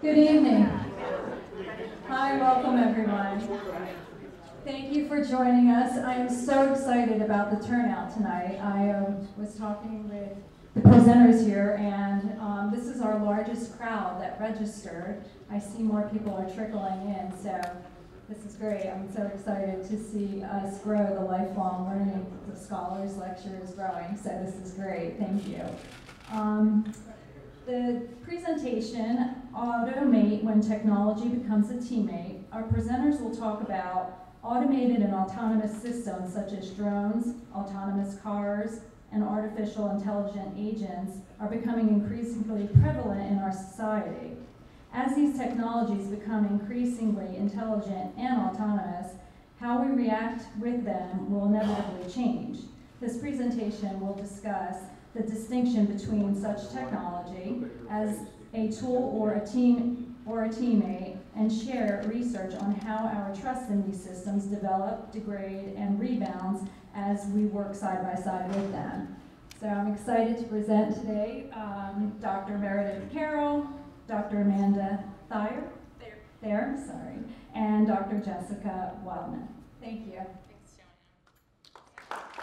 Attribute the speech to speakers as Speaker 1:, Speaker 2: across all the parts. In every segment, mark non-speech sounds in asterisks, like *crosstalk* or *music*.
Speaker 1: Good evening. Hi, welcome everyone. Thank you for joining us. I am so excited about the turnout tonight. I um, was talking with the presenters here, and um, this is our largest crowd that registered. I see more people are trickling in, so this is great. I'm so excited to see us grow the lifelong learning of scholars, lecturers growing, so this is great. Thank you. Um, the presentation, Automate When Technology Becomes a Teammate, our presenters will talk about automated and autonomous systems such as drones, autonomous cars, and artificial intelligent agents are becoming increasingly prevalent in our society. As these technologies become increasingly intelligent and autonomous, how we react with them will inevitably change. This presentation will discuss the distinction between such technology as a tool or a team or a teammate and share research on how our trust in these systems develop, degrade, and rebounds as we work side by side with them. So I'm excited to present today um, Dr. Meredith Carroll, Dr. Amanda Thayer,
Speaker 2: There.
Speaker 1: sorry, and Dr. Jessica Wildman. Thank you.
Speaker 2: Thanks, Joanne.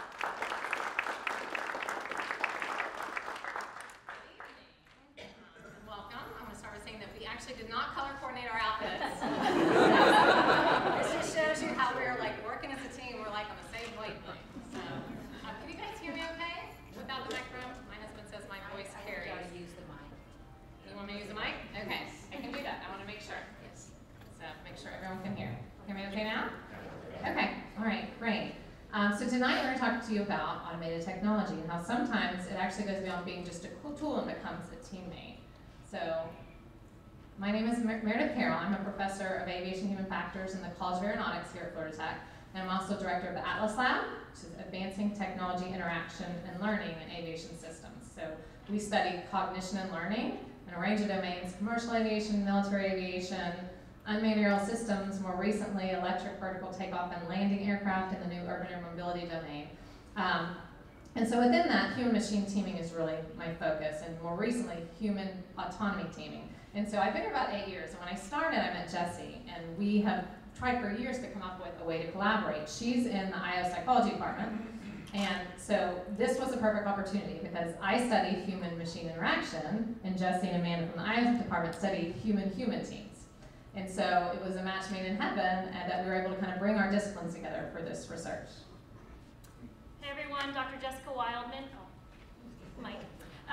Speaker 2: Welcome. I'm going to start by saying that we actually did not color coordinate our outfits. this just shows you how we're like working as a team. We're like on the same wavelength. So, uh, can you guys hear me okay without the microphone? My husband says my voice carries.
Speaker 3: use the mic.
Speaker 2: You want me to use the mic? Okay, I can do that. I want to make sure.
Speaker 3: Yes.
Speaker 2: So make sure everyone can hear. Hear me okay now? Okay, all right, great. Um, so tonight we're going to talk to you about automated technology and how sometimes it actually goes beyond being just a cool tool and becomes a teammate. So my name is Mer- Meredith Carroll. I'm a professor of aviation human factors in the College of Aeronautics here at Florida Tech. And I'm also director of the Atlas Lab, which is Advancing Technology Interaction and Learning in Aviation Systems. So we study cognition and learning in a range of domains, commercial aviation, military aviation, unmanned aerial systems, more recently electric vertical takeoff and landing aircraft in the new urban air mobility domain. Um, and so within that, human-machine teaming is really my focus, and more recently, human autonomy teaming. And so I've been here about eight years, and when I started, I met Jessie, and we have tried for years to come up with a way to collaborate. She's in the IO psychology department, and so this was a perfect opportunity because I study human-machine interaction, and Jessie and Amanda from the IO department study human-human teams. And so it was a match made in heaven, and that we were able to kind of bring our disciplines together for this research.
Speaker 4: Hey everyone, Dr. Jessica Wildman. Oh, Mike.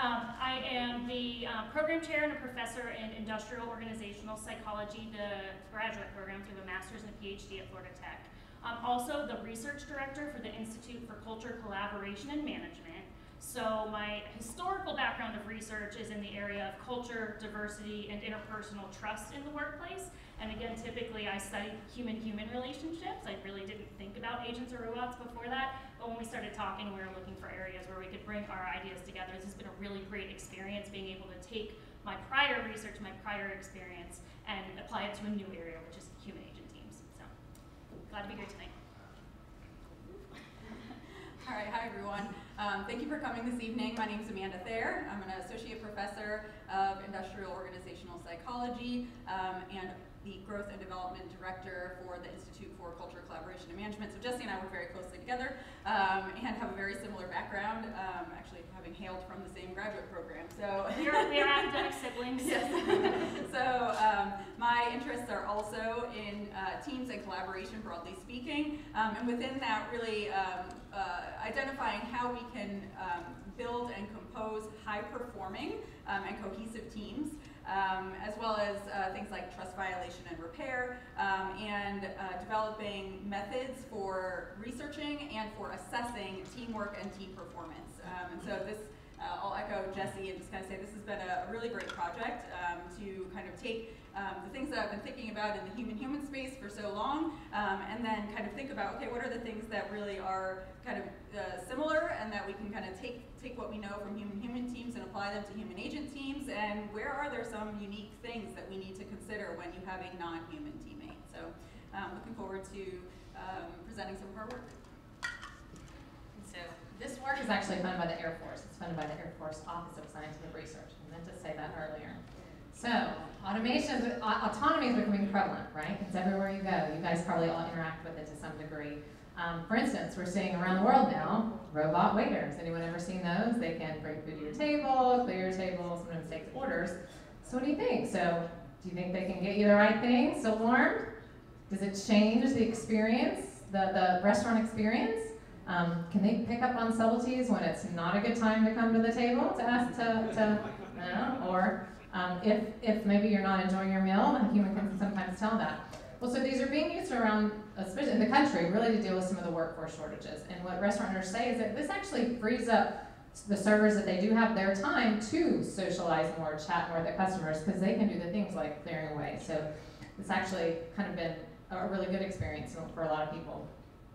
Speaker 4: Um, I am the uh, program chair and a professor in industrial organizational psychology, the graduate program through the master's and a PhD at Florida Tech. I'm also the research director for the Institute for Culture, Collaboration, and Management. So my historical background of research is in the area of culture, diversity, and interpersonal trust in the workplace. And again, typically I study human-human relationships. I really didn't think about agents or robots before that. But when we started talking, we were looking for areas where we could bring our ideas together. This has been a really great experience being able to take my prior research, my prior experience, and apply it to a new area, which is human agent teams. So glad to be here tonight.
Speaker 5: All right, hi everyone. Um, thank you for coming this evening. My name is Amanda Thayer. I'm an associate professor of industrial organizational psychology um, and the growth and development director for the Institute for Culture, Collaboration, and Management. So Jesse and I work very closely together um, and have a very similar background, um, actually having hailed from the same graduate program. So *laughs*
Speaker 4: We are, we are academic siblings.
Speaker 5: Yes. *laughs* so um, my interests are also in uh, teams and collaboration, broadly speaking, um, and within that, really um, uh, identifying how we can um, build and compose high-performing um, and cohesive teams. Um, as well as uh, things like trust violation and repair, um, and uh, developing methods for researching and for assessing teamwork and team performance. Um, and so this uh, I'll echo Jesse and just kind of say this has been a, really great project um, to kind of take um, the things that I've been thinking about in the human-human space for so long, um, and then kind of think about, okay, what are the things that really are kind of uh, similar, and that we can kind of take take what we know from human-human teams and apply them to human agent teams, and where are there some unique things that we need to consider when you have a non-human teammate? So, um, looking forward to um, presenting some of our work.
Speaker 2: So this work is actually funded by the Air Force. It's funded by the Air Force Office of Scientific Research. I meant to say that earlier. So, automation, autonomy is becoming prevalent, right? It's everywhere you go. You guys probably all interact with it to some degree. Um, for instance, we're seeing around the world now, robot waiters. Anyone ever seen those? They can bring food to your table, clear your table, sometimes take orders. So what do you think? So, do you think they can get you the right thing, still warm? Does it change the experience, the, the restaurant experience? Um, can they pick up on subtleties when it's not a good time to come to the table to ask to, to don't know, or um, if, if maybe you're not enjoying your meal, a human can sometimes tell that. Well, so these are being used around, especially in the country, really to deal with some of the workforce shortages. And what restaurant owners say is that this actually frees up the servers that they do have their time to socialize more, chat more with the customers, because they can do the things like clearing away. So it's actually kind of been a really good experience for a lot of people.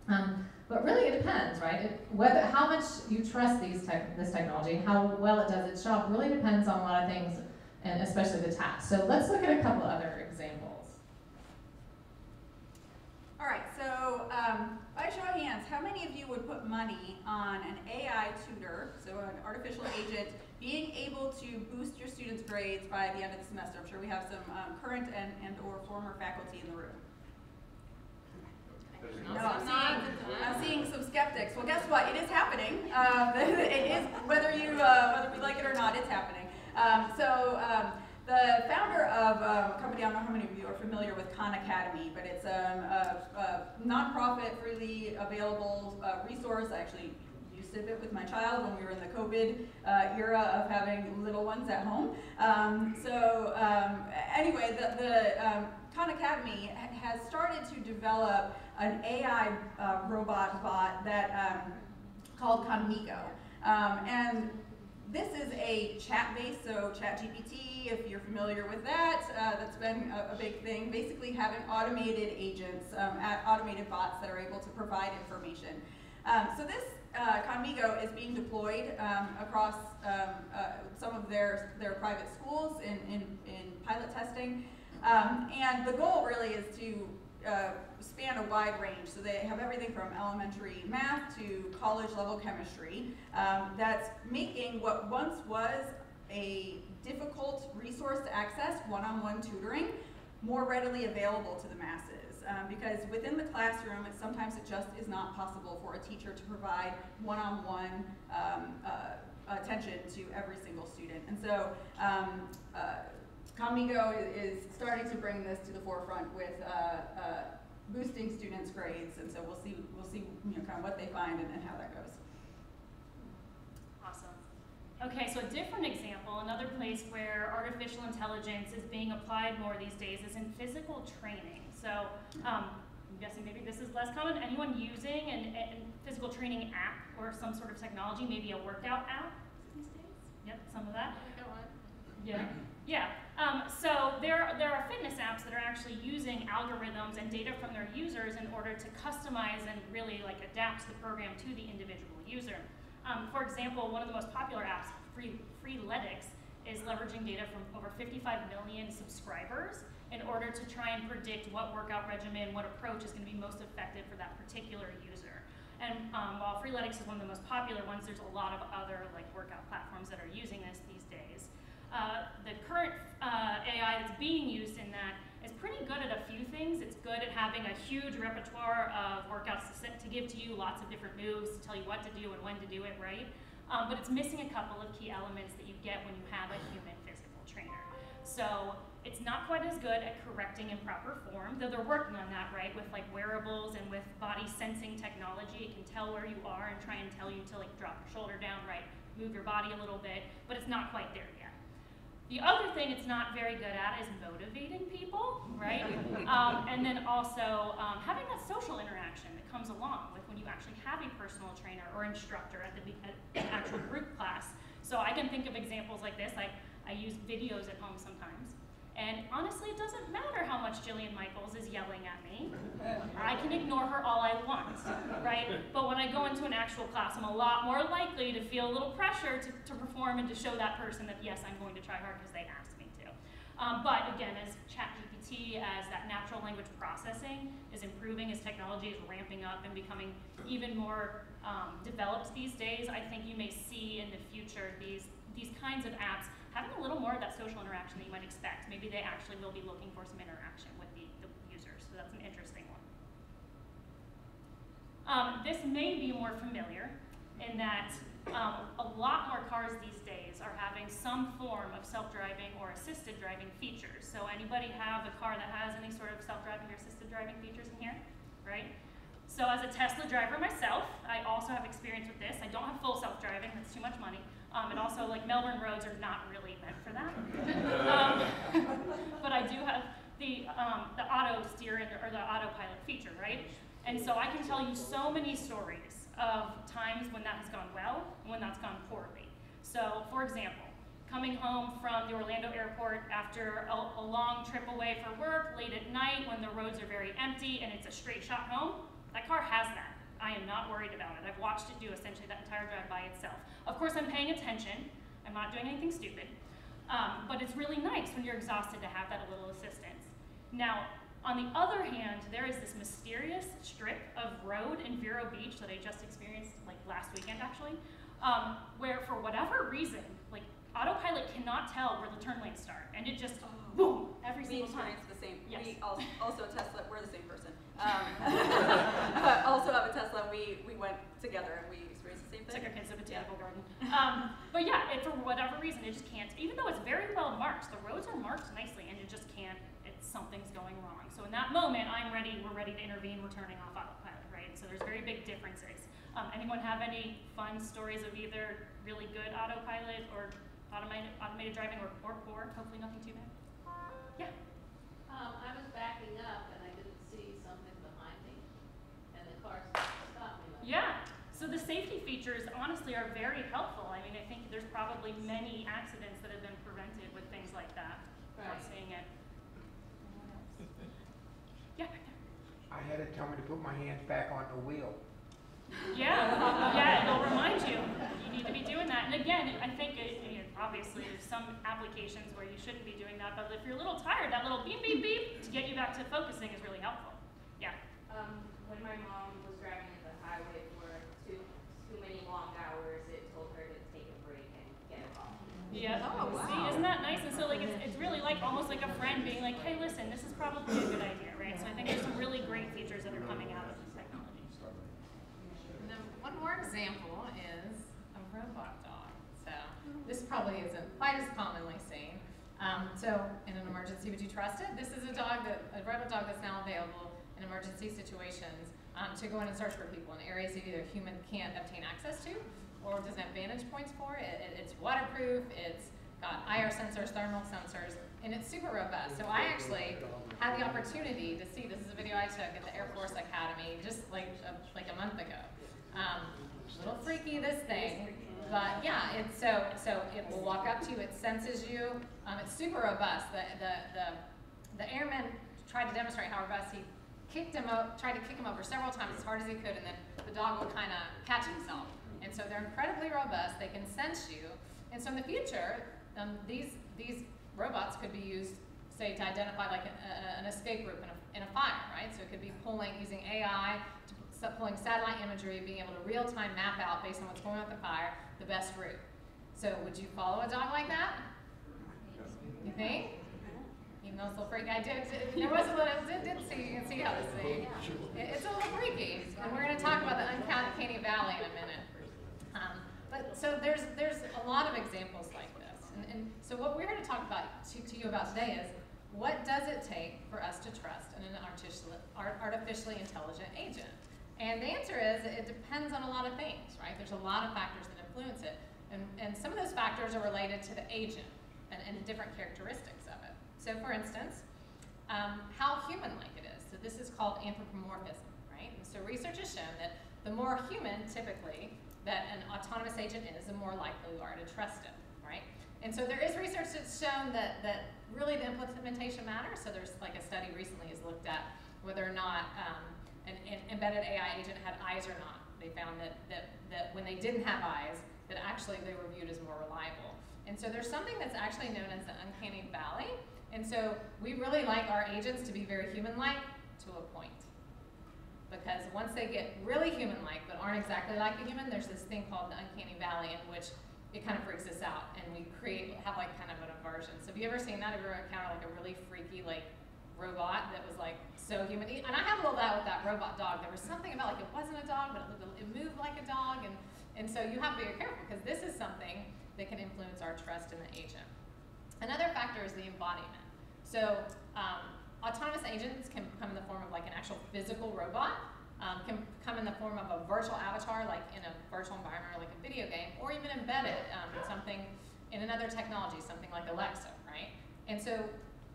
Speaker 2: Um, but really, it depends, right? It, whether how much you trust these this technology, how well it does its job, really depends on a lot of things, and especially the tasks. So let's look at a couple other examples.
Speaker 5: All right, so um, by show of hands, how many of you would put money on an AI tutor, so an artificial agent, being able to boost your students' grades by the end of the semester? I'm sure we have some um, current and, and or former faculty in the room. No, I'm seeing, I'm seeing some skeptics. Well, guess what? It is happening. Um, *laughs* it is, whether you, uh, whether we like it or not, it's happening. Um, so, um, the founder of um, a company, I don't know how many of you are familiar with Khan Academy, but it's um, a, a nonprofit, freely available uh, resource. I actually used it with my child when we were in the COVID uh, era of having little ones at home. Um, so um, anyway, the, the Khan Academy has started to develop an AI uh, robot bot that called Khanmigo. Um, and this is a chat-based, so ChatGPT, if you're familiar with that, uh, that's been a, a, big thing. Basically having automated agents, um, automated bots that are able to provide information. Um, so this uh, Khanmigo is being deployed um, across um, uh, some of their, their private schools in, in, in pilot testing. Um, and the goal really is to uh, span a wide range. So they have everything from elementary math to college level chemistry um, that's making what once was a difficult resource to access, one-on-one tutoring, more readily available to the masses. Um, because within the classroom, it, sometimes it just is not possible for a teacher to provide one-on-one um, uh, attention to every single student. And so um, uh, Khanmigo is, starting to bring this to the forefront with uh, uh, boosting students' grades, and so we'll see we'll see you know kind of what they find and, and how that goes.
Speaker 4: Awesome. Okay, so a different example, another place where artificial intelligence is being applied more these days is in physical training. So um, I'm guessing maybe this is less common. Anyone using an, an physical training app or some sort of technology, maybe a workout app these days? Yep, some of that. Yeah. Yeah. Um, so there, there are fitness apps that are actually using algorithms and data from their users in order to customize and really like adapt the program to the individual user. Um, for example, one of the most popular apps, Free, Freeletics, is leveraging data from over 55 million subscribers in order to try and predict what workout regimen, what approach is going to be most effective for that particular user. And um, while Freeletics is one of the most popular ones, there's a lot of other like workout platforms that are using this. Uh, the current uh, AI that's being used in that is pretty good at a few things. It's good at having a huge repertoire of workouts to, to give to you, lots of different moves to tell you what to do and when to do it right. Um, but it's missing a couple of key elements that you get when you have a human physical trainer. So it's not quite as good at correcting improper form, though they're working on that, right? With like wearables and with body sensing technology, it can tell where you are and try and tell you to like drop your shoulder down, right? Move your body a little bit, but it's not quite there yet. The other thing it's not very good at is motivating people, right? Um, and then also um, having that social interaction that comes along with when you actually have a personal trainer or instructor at the at an actual group class. So I can think of examples like this. I, I use videos at home sometimes. And honestly, it doesn't matter how much Jillian Michaels is yelling at me. I can ignore her all I want, right? But when I go into an actual class, I'm a lot more likely to feel a little pressure to, to perform and to show that person that, yes, I'm going to try hard because they asked me to. Um, but again, as ChatGPT, as that natural language processing is improving, as technology is ramping up and becoming even more um, developed these days, I think you may see in the future these, these kinds of apps having a little more of that social interaction that you might expect. Maybe they actually will be looking for some interaction with the, the users, so that's an interesting one. Um, this may be more familiar in that um, a lot more cars these days are having some form of self-driving or assisted driving features. So anybody have a car that has any sort of self-driving or assisted driving features in here, right? So as a Tesla driver myself, I also have experience with this. I don't have full self-driving, that's too much money. Um, and also like Melbourne roads are not really meant for that. um, *laughs* but I do have the, um, the auto steer or the autopilot feature, right? And so I can tell you so many stories of times when that has gone well and when that's gone poorly. So, for example, coming home from the Orlando airport after a, a long trip away for work, late at night when the roads are very empty and it's a straight shot home, that car has that. I am not worried about it. I've watched it do essentially that entire drive by itself. Of course, I'm paying attention. I'm not doing anything stupid. Um, but it's really nice when you're exhausted to have that little assistance. Now, on the other hand, there is this mysterious strip of road in Vero Beach that I just experienced like last weekend actually, um, where for whatever reason, like autopilot cannot tell where the turn lanes start, and it just boom every
Speaker 5: We
Speaker 4: single time.
Speaker 5: experience the same,
Speaker 4: Yes.
Speaker 5: we al- *laughs* also a Tesla, we're the same person. Um, *laughs* Also have a Tesla, we, we went together and we experienced the same
Speaker 4: It's like
Speaker 5: thing.
Speaker 4: our kids' to botanical garden. Um, but yeah, it, for whatever reason, it just can't, even though it's very well marked, the roads are marked nicely and it just can't, it's, something's going wrong. So in that moment, I'm ready, we're ready to intervene, we're turning off autopilot, right? So there's very big differences. Um, anyone have any fun stories of either really good autopilot or automated, automated driving or, or poor? Hopefully nothing too bad. Yeah.
Speaker 3: Um, I was backing up and I didn't see something behind me, and the car stopped me. like-
Speaker 4: Yeah, so the safety features honestly are very helpful. I mean, I think there's probably many accidents that have been prevented with things like that. Not
Speaker 3: Right.
Speaker 4: seeing it. Yeah.
Speaker 6: I had it tell me to put my hands back on the wheel.
Speaker 4: Yeah, yeah, it'll remind you. You need to be doing that. And again, I think it, I mean, obviously there's some applications where you shouldn't be doing that, but if you're a little tired, that little beep beep beep to get you back to focusing is really helpful. Yeah.
Speaker 7: Um, when my mom was driving the highway for too, too many long hours, it told her to take a break and get it off.
Speaker 4: Yeah.
Speaker 5: Oh, wow.
Speaker 4: See, isn't that nice? And so like it's, it's really like almost like a friend being like, hey, listen, this is probably a good idea, right? So I think there's some really great features that are coming out of this technology.
Speaker 2: And then one more example is a robot dog. So this probably isn't quite as commonly seen. Um, so in an emergency, would you trust it? This is a dog that a robot dog that's now available in emergency situations um, to go in and search for people in areas that either human can't obtain access to or doesn't have vantage points for. It, it, it's waterproof. It's got IR sensors, thermal sensors, and it's super robust. So I actually had the opportunity to see. This is a video I took at the Air Force Academy just like a, like a month ago. Um, a little freaky this thing, but yeah, it's so so it will walk up to you, it senses you. Um, it's super robust. The the the the airman tried to demonstrate how robust he kicked him tried to kick him over several times as hard as he could, and then the dog will kind of catch himself. And so they're incredibly robust. They can sense you. And so in the future, um, these these robots could be used, say, to identify like an, a, an escape route in a, in a fire, right? So it could be pulling using AI to pulling satellite imagery, being able to real time map out based on what's going on with the fire the best route. So would you follow a dog like that? You think? Even though it's a little freaky, I did. There was a little. Did, did see. You can see how this thing. it- It's a little freaky, and we're going to talk about the uncanny valley in a minute. Um, but so there's there's a lot of examples like this, and, and so what we're going to talk about to, to you about today is what does it take for us to trust in an artificially, artificially intelligent agent? And the answer is it depends on a lot of things, right? There's a lot of factors that influence it, and and some of those factors are related to the agent and, and different characteristics. So, for instance, um, how human-like it is. So this is called anthropomorphism, right? And so research has shown that the more human, typically, that an autonomous agent is, the more likely you are to trust it, right? And so there is research that's shown that, that really the implementation matters. So there's like a study recently has looked at whether or not um, an, an embedded AI agent had eyes or not. They found that, that, that when they didn't have eyes, that actually they were viewed as more reliable. And so there's something that's actually known as the uncanny valley. And so we really like our agents to be very human-like to a point. Because once they get really human-like but aren't exactly like a human, there's this thing called the uncanny valley in which it kind of freaks us out and we create, have like kind of an aversion So Have you ever seen that? Have you ever encountered like a really freaky like robot that was like so human? And I have a little that with that robot dog. There was something about like it wasn't a dog, but it, looked, it moved like a dog, and and so you have to be careful because this is something that can influence our trust in the agent. Another factor is the embodiment. So um, autonomous agents can come in the form of like an actual physical robot, um, can come in the form of a virtual avatar, like in a virtual environment or like a video game, or even embedded um, in something in another technology, something like Alexa, right? And so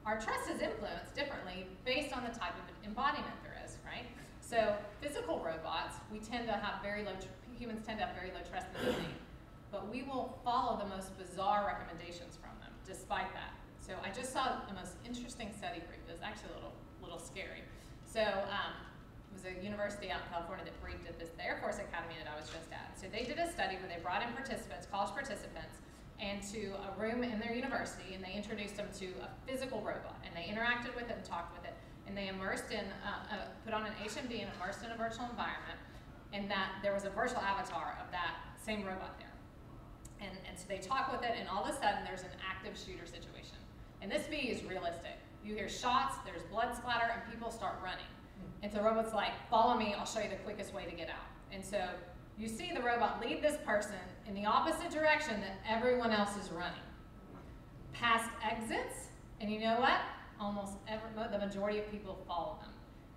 Speaker 2: our trust is influenced differently based on the type of embodiment there is, right? So physical robots, we tend to have very low, humans tend to have very low trust in the but we will follow the most bizarre recommendations from despite that. So I just saw the most interesting study you. It was actually a little, little scary. So um, it was a university out in California that briefed at this, the Air Force Academy that I was just at. So they did a study where they brought in participants, college participants, and to a room in their university, and they introduced them to a physical robot, and they interacted with it and talked with it, and they immersed in, uh, uh, put on an HMD and immersed in a virtual environment, and that there was a virtual avatar of that same robot there. And, and so they talk with it, and all of a sudden there's an active shooter situation. And this V is realistic. You hear shots, there's blood splatter, and people start running. Hmm. And so the robot's like, follow me, I'll show you the quickest way to get out. And so you see the robot lead this person in the opposite direction that everyone else is running. Past exits, and you know what? Almost every, the majority of people follow them.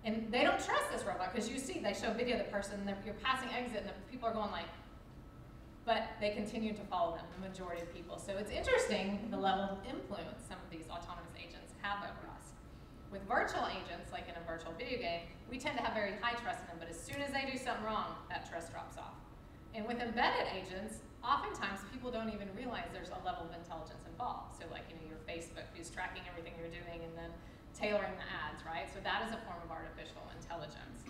Speaker 2: And they don't trust this robot because you see, they show video of the person, and you're passing exit, and the people are going like, but they continue to follow them, the majority of people. So it's interesting the level of influence some of these autonomous agents have over us. With virtual agents, like in a virtual video game, we tend to have very high trust in them, but as soon as they do something wrong, that trust drops off. And with embedded agents, oftentimes people don't even realize there's a level of intelligence involved. So like, you know, your Facebook is tracking everything you're doing and then tailoring the ads, right? So that is a form of artificial intelligence.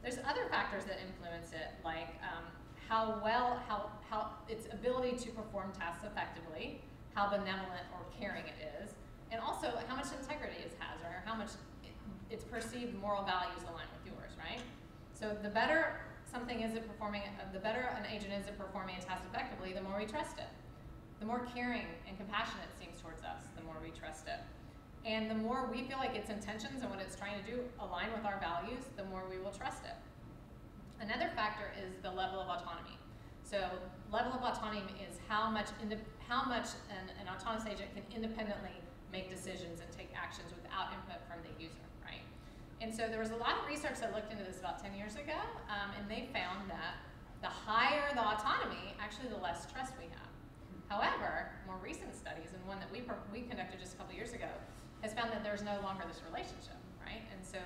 Speaker 2: There's other factors that influence it, like um, how well, how, how its ability to perform tasks effectively, how benevolent or caring it is, and also how much integrity it has or how much it, its perceived moral values align with yours, right? So the better something is at performing, the better an agent is at performing a task effectively, the more we trust it. The more caring and compassionate it seems towards us, the more we trust it. And the more we feel like its intentions and what it's trying to do align with our values, the more we will trust it. Another factor is the level of autonomy. So level of autonomy is how much, how much an, an autonomous agent can independently make decisions and take actions without input from the user, right? And so there was a lot of research that looked into this about 10 years ago, um, and they found that the higher the autonomy, actually the less trust we have. However, more recent studies, and one that we, we conducted just a couple years ago, has found that there's no longer this relationship, right? And so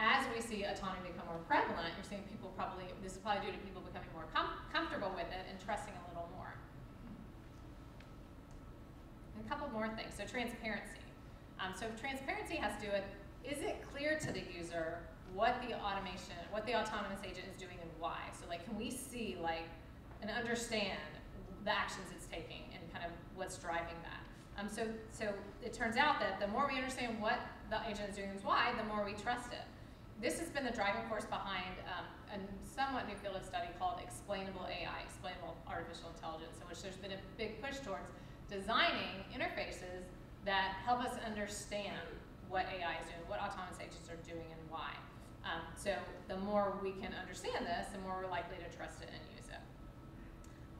Speaker 2: as we see autonomy become more prevalent, you're seeing people probably, this is probably due to people becoming more com comfortable with it and trusting a little more. And a couple more things. So transparency. Um, so transparency has to do with, is it clear to the user what the automation, what the autonomous agent is doing and why? So like, can we see like, and understand the actions it's taking and kind of what's driving that? Um, so, so it turns out that the more we understand what the agent is doing and why, the more we trust it. This has been the driving force behind um, a somewhat new field of study called explainable AI, explainable artificial intelligence, in which there's been a big push towards designing interfaces that help us understand what AI is doing, what autonomous agents are doing, and why. Um, so the more we can understand this, the more we're likely to trust it and use it.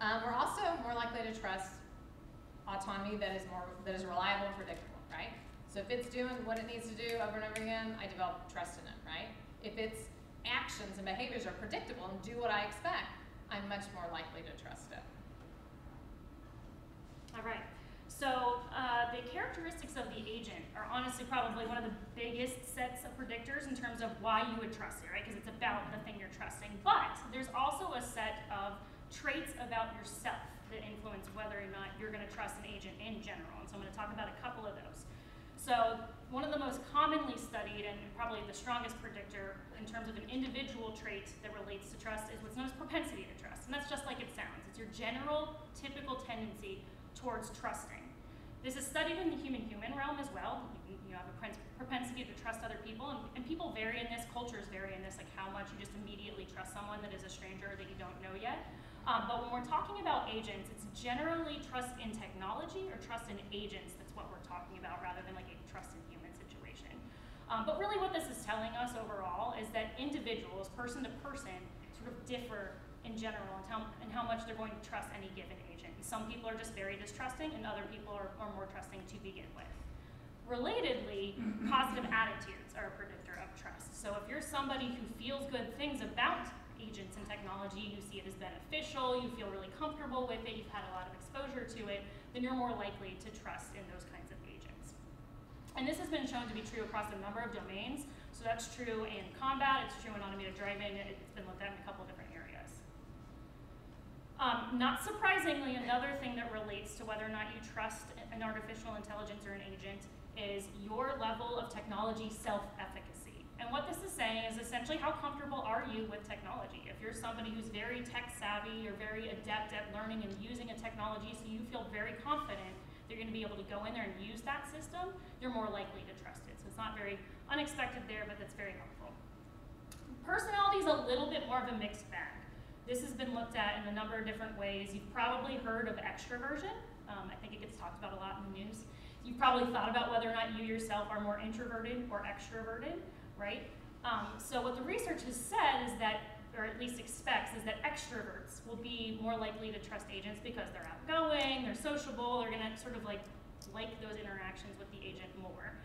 Speaker 2: Um, we're also more likely to trust autonomy that is more that is reliable and predictable, right? So if it's doing what it needs to do over and over again, I develop trust in it, right? If its actions and behaviors are predictable and do what I expect, I'm much more likely to trust it.
Speaker 4: All right. So uh, the characteristics of the agent are honestly probably one of the biggest sets of predictors in terms of why you would trust it, right? Because it's about the thing you're trusting. But there's also a set of traits about yourself that influence whether or not you're going to trust an agent in general. And so I'm going to talk about a couple of those. So one of the most commonly studied and probably the strongest predictor in terms of an individual trait that relates to trust is what's known as propensity to trust. And that's just like it sounds. It's your general, typical tendency towards trusting. This is studied in the human-human realm as well. You have a propensity to trust other people, and, and people vary in this, cultures vary in this, like how much you just immediately trust someone that is a stranger that you don't know yet. Um, but when we're talking about agents, it's generally trust in technology or trust in agents. Talking about rather than like a trust in human situation. Um, but really what this is telling us overall is that individuals, person to person, sort of differ in general and how, in how much they're going to trust any given agent. Some people are just very distrusting and other people are, are more trusting to begin with. Relatedly, positive attitudes are a predictor of trust. So if you're somebody who feels good things about agents and technology, you see it as beneficial, you feel really comfortable with it, you've had a lot of exposure to it, then you're more likely to trust in those kinds of. And this has been shown to be true across a number of domains. So that's true in combat, it's true in automated driving, it's been looked at in a couple of different areas. Um, not surprisingly, another thing that relates to whether or not you trust an artificial intelligence or an agent is your level of technology self-efficacy. And what this is saying is essentially how comfortable are you with technology? If you're somebody who's very tech savvy, you're very adept at learning and using a technology, so you feel very confident that you're gonna be able to go in there and use that system, you're more likely to trust it. So it's not very unexpected there, but that's very helpful. Personality is a little bit more of a mixed bag. This has been looked at in a number of different ways. You've probably heard of extroversion. Um, I think it gets talked about a lot in the news. You've probably thought about whether or not you yourself are more introverted or extroverted, right? Um, so what the research has said is that, or at least expects, is that extroverts will be more likely to trust agents because they're outgoing, they're sociable, they're gonna sort of like like those interactions with the agent more.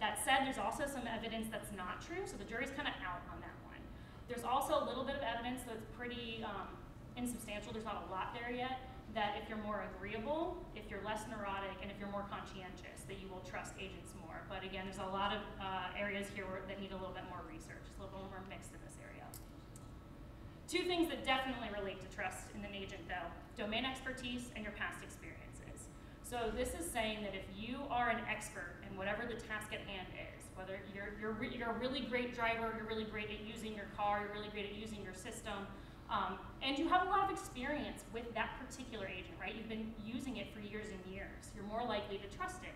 Speaker 4: That said, there's also some evidence that's not true, so the jury's kind of out on that one. There's also a little bit of evidence that's pretty um, insubstantial, there's not a lot there yet, that if you're more agreeable, if you're less neurotic, and if you're more conscientious, that you will trust agents more. But again, there's a lot of uh, areas here where, that need a little bit more research. It's a little bit more mixed in this. Two things that definitely relate to trust in an agent though, domain expertise and your past experiences. So this is saying that if you are an expert in whatever the task at hand is, whether you're, you're, you're a really great driver, you're really great at using your car, you're really great at using your system, um, and you have a lot of experience with that particular agent, right? You've been using it for years and years. You're more likely to trust it.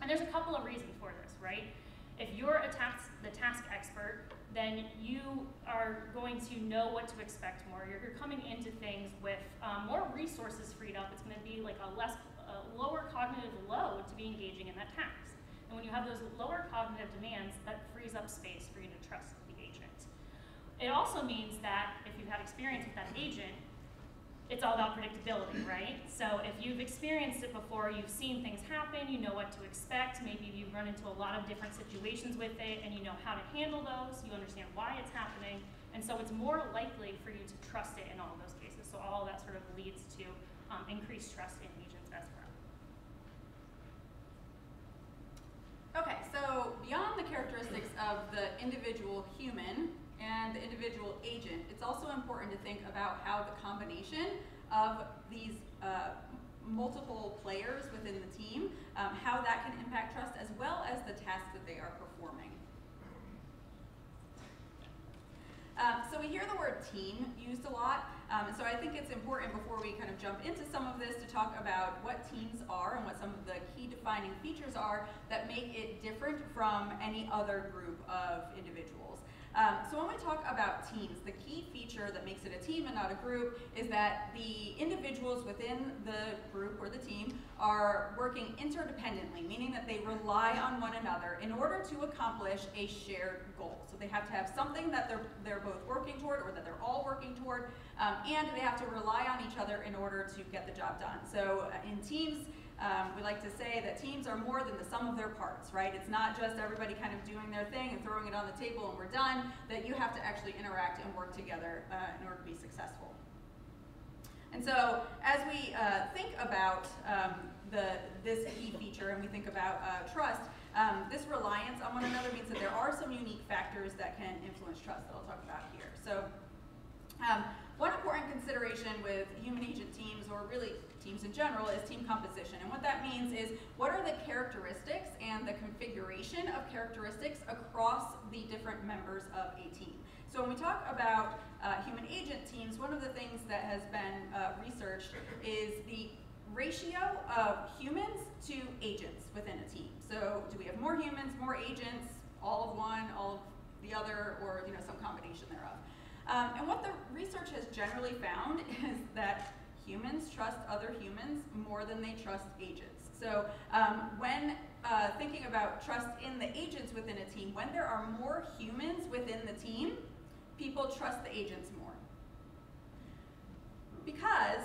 Speaker 4: And there's a couple of reasons for this, right? If you're a task, the task expert, then you are going to know what to expect more. You're, you're coming into things with um, more resources freed up. It's going to be like a less, uh, lower cognitive load to be engaging in that task. And when you have those lower cognitive demands, that frees up space for you to trust the agent. it also means that if you've had experience with that agent, it's all about predictability, right? So if you've experienced it before, you've seen things happen, you know what to expect, maybe you've run into a lot of different situations with it and you know how to handle those, you understand why it's happening, and so it's more likely for you to trust it in all those cases. So all of that sort of leads to um, increased trust in agents as
Speaker 5: well. Okay, so beyond the characteristics of the individual human, and the individual agent, it's also important to think about how the combination of these uh, multiple players within the team, um, how that can impact trust as well as the tasks that they are performing. Um, so we hear the word team used a lot, um, so I think it's important before we kind of jump into some of this to talk about what teams are and what some of the key defining features are that make it different from any other group of individuals. Um, so when we talk about teams, the key feature that makes it a team and not a group is that the individuals within the group or the team are working interdependently, meaning that they rely on one another in order to accomplish a shared goal. So they have to have something that they're, they're both working toward or that they're all working toward, um, and they have to rely on each other in order to get the job done. So uh, in teams, um, we like to say that teams are more than the sum of their parts, right? It's not just everybody kind of doing their thing and throwing it on the table and we're done, that you have to actually interact and work together uh, in order to be successful. And so as we uh, think about um, the, this key feature and we think about uh, trust, um, this reliance on one another means that there are some unique factors that can influence trust that I'll talk about here. So um, one important consideration with human agent teams, or really teams in general is team composition. And what that means is what are the characteristics and the configuration of characteristics across the different members of a team. So when we talk about uh, human agent teams, one of the things that has been uh, researched is the ratio of humans to agents within a team. So do we have more humans, more agents, all of one, all of the other, or you know some combination thereof. Um, and what the research has generally found *laughs* is that humans trust other humans more than they trust agents. So um, when uh, thinking about trust in the agents within a team, when there are more humans within the team, people trust the agents more. Because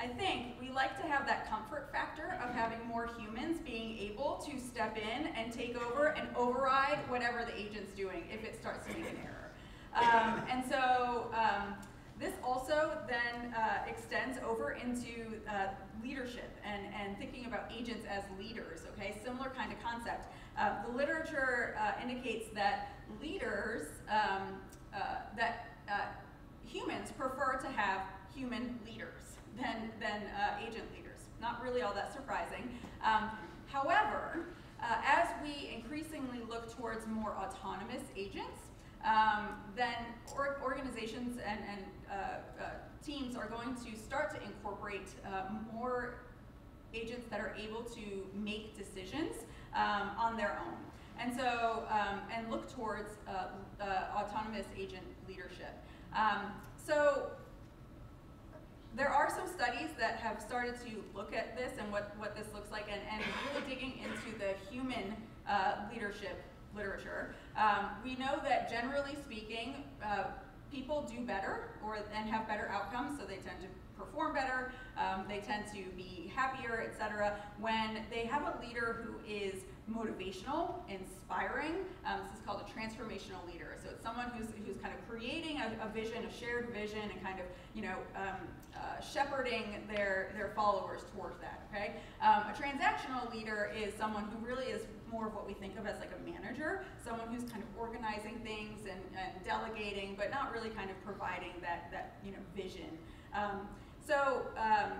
Speaker 5: I think we like to have that comfort factor of having more humans being able to step in and take over and override whatever the agent's doing if it starts to make an error. Um, and so um, this also then uh, extends over into uh, leadership and, and thinking about agents as leaders, okay? Similar kind of concept. Uh, the literature uh, indicates that leaders, um, uh, that uh, humans prefer to have human leaders than, than agent leaders. Not really all that surprising. Um, however, as we increasingly look towards more autonomous agents, um, then or organizations and, and uh, uh, teams are going to start to incorporate uh, more agents that are able to make decisions um, on their own. And so, um, and look towards uh, uh, autonomous agent leadership. Um, so, there are some studies that have started to look at this and what, what this looks like and, and really digging into the human uh, leadership literature. Um, we know that generally speaking, uh, people do better or and have better outcomes, so they tend to perform better, um, they tend to be happier, etc. When they have a leader who is motivational, inspiring. Um, this is called a transformational leader. So it's someone who's, who's kind of creating a, a vision, a shared vision, and kind of you know um, uh, shepherding their their followers towards that. Okay. Um, a transactional leader is someone who really is more of what we think of as like a manager, someone who's kind of organizing things and, and delegating, but not really kind of providing that that you know vision. Um, so um,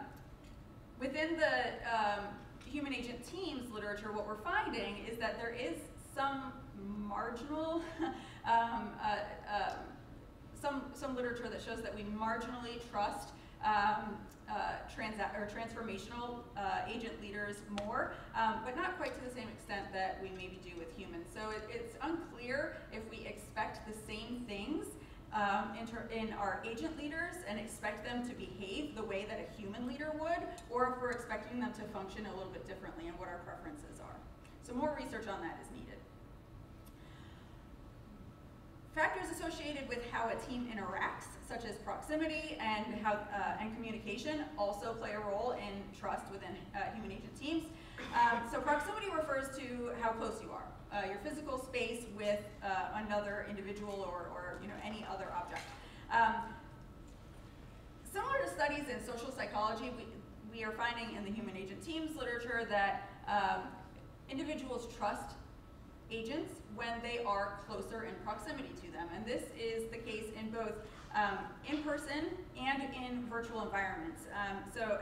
Speaker 5: within the um, human agent teams literature, what we're finding is that there is some marginal, *laughs* um, uh, um, some, some literature that shows that we marginally trust um, uh, or transformational uh, agent leaders more, um, but not quite to the same extent that we maybe do with humans. So it, it's unclear if we expect the same things um, in, our agent leaders and expect them to behave the way that a human leader would, or if we're expecting them to function a little bit differently and what our preferences are. So more research on that is needed. Factors associated with how a team interacts, such as proximity and, how, uh, and communication, also play a role in trust within uh, human agent teams. Um, so proximity refers to how close you are uh, your physical space with uh, another individual or, or you know, any other object. Um, similar to studies in social psychology, we, we are finding in the human agent teams literature that um, individuals trust agents when they are closer in proximity to them. And this is the case in both um, in person and in virtual environments. Um, so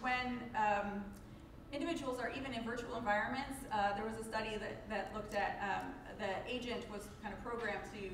Speaker 5: when um, individuals are even in virtual environments. Uh, there was a study that, that looked at um, the agent was kind of programmed to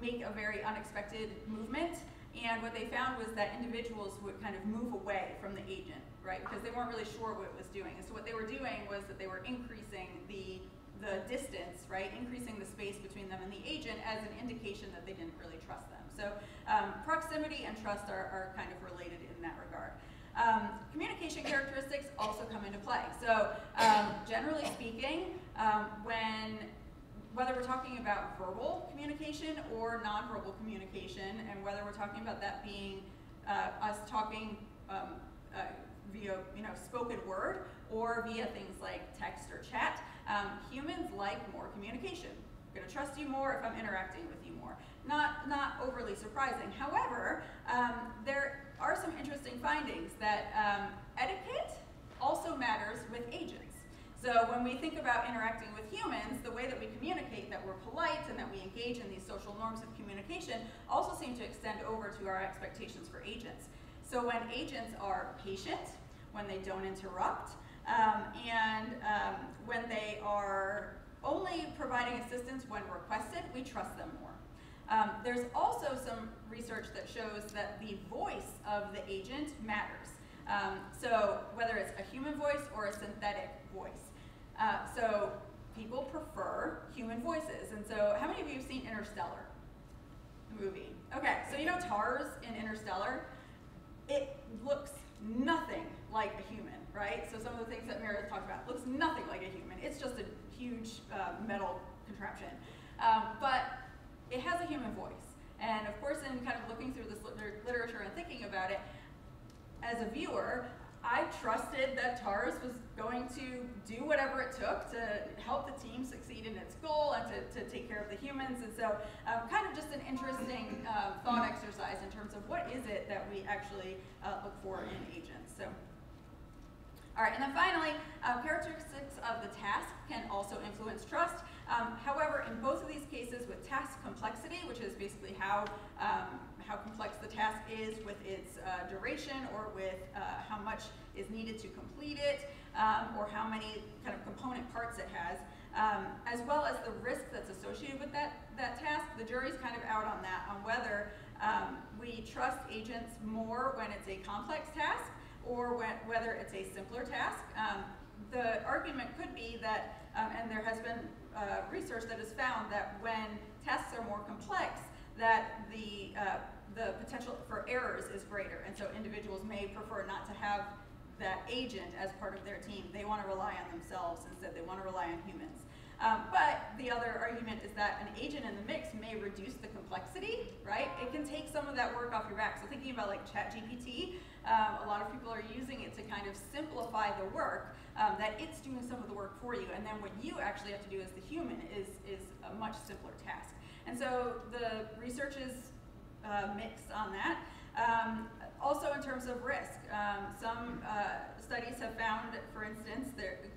Speaker 5: make a very unexpected movement. And what they found was that individuals would kind of move away from the agent, right? Because they weren't really sure what it was doing. And so what they were doing was that they were increasing the the distance, right? Increasing the space between them and the agent as an indication that they didn't really trust them. So um, proximity and trust are, are kind of related in that regard. Um, communication characteristics also come into play. So um, generally speaking, um, when whether we're talking about verbal communication or nonverbal communication, and whether we're talking about that being uh, us talking um, uh, via you know spoken word or via things like text or chat, um, humans like more communication. I'm going to trust you more if I'm interacting with you more. Not not overly surprising. However, um, there are some interesting findings that um, etiquette also matters with agents. So when we think about interacting with humans, the way that we communicate, that we're polite and that we engage in these social norms of communication also seem to extend over to our expectations for agents. So when agents are patient, when they don't interrupt, um, and um, when they are only providing assistance when requested, we trust them more. Um, there's also some research that shows that the voice of the agent matters. Um, so whether it's a human voice or a synthetic voice. Uh, so people prefer human voices. And so how many of you have seen Interstellar? The movie. Okay, so you know TARS in Interstellar? It looks nothing like a human, right? So some of the things that Meredith talked about looks nothing like a human. It's just a huge uh, metal contraption. Um, but it has a human voice. And of course, in kind of looking through this liter- literature and thinking about it, as a viewer, I trusted that TARS was going to do whatever it took to help the team succeed in its goal and to, to take care of the humans. And so, um, kind of just an interesting uh, thought exercise in terms of what is it that we actually uh, look for in agents. So. All right, and then finally, uh, characteristics of the task can also influence trust. Um, however, in both of these cases with task complexity, which is basically how, um, how complex the task is with its uh, duration or with uh, how much is needed to complete it, um, or how many kind of component parts it has, um, as well as the risk that's associated with that, that task, the jury's kind of out on that, on whether um, we trust agents more when it's a complex task or when, whether it's a simpler task. Um, the argument could be that, and there has been uh, research that has found that when tests are more complex, that the, uh, the potential for errors is greater. And so individuals may prefer not to have that agent as part of their team. They want to rely on themselves instead. They want to rely on humans. Um, but the other argument is that an agent in the mix may reduce the complexity, right? It can take some of that work off your back. So thinking about like ChatGPT, um, a lot of people are using it to kind of simplify the work, um, that it's doing some of the work for you. And then what you actually have to do as the human is, is a much simpler task. And so the research is uh, mixed on that. Um, also in terms of risk, um, some uh, studies have found, for instance,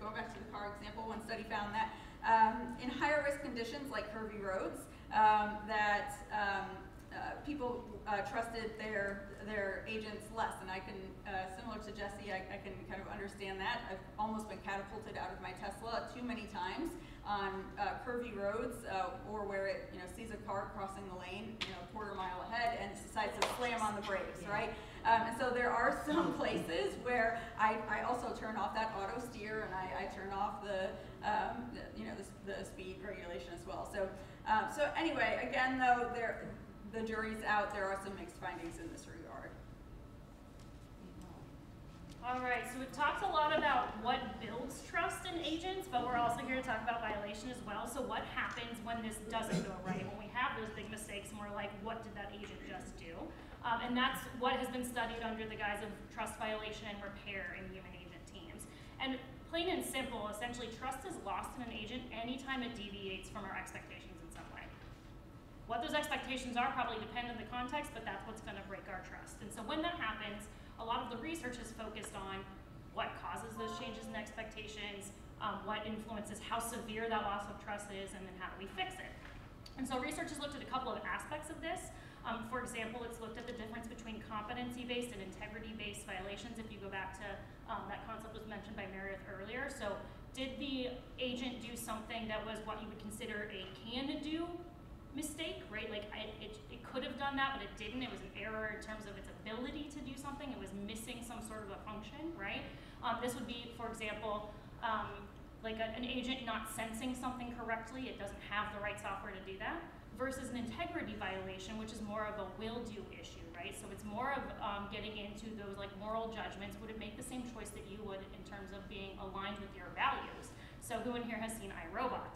Speaker 5: going back to the car example, one study found that um, in higher risk conditions like curvy roads, um, that uh, people uh, trusted their their agents less, and I can, uh, similar to Jesse, I, I, can kind of understand that. I've almost been catapulted out of my Tesla too many times on uh, curvy roads, uh, or where it you know sees a car crossing the lane, you know, a quarter mile ahead, and decides to slam on the brakes, right? Um, and so there are some places where I, I also turn off that auto steer, and I, I turn off the um, the, you know, the, the, speed regulation as well. So, um, so anyway, again, though, there, the jury's out. There are some mixed findings in this regard.
Speaker 4: All right, so we've talked a lot about what builds trust in agents, but we're also here to talk about violation as well. So what happens when this doesn't go right, when we have those big mistakes and we're like, what did that agent just do? Um, and that's what has been studied under the guise of trust violation and repair in human agent teams. And plain and simple, essentially, trust is lost in an agent anytime it deviates from our expectations in some way. What those expectations are probably depend on the context, but that's what's going to break our trust. And so when that happens, a lot of the research is focused on what causes those changes in expectations, um, what influences how severe that loss of trust is, and then how do we fix it. And so research has looked at a couple of aspects of this. Um, for example, it's looked at the difference between competency-based and integrity-based violations. If you go back to um, that concept was mentioned by Meredith earlier. So did the agent do something that was what you would consider a can-do mistake, right? Like it, it could have done that, but it didn't. It was an error in terms of its ability to do something. It was missing some sort of a function, right? Um, this would be, for example, um, like a, an agent not sensing something correctly. It doesn't have the right software to do that versus an integrity violation, which is more of a will-do issue, right? So it's more of um, getting into those like moral judgments. Would it make the same choice that you would in terms of being aligned with your values? So who in here has seen iRobot?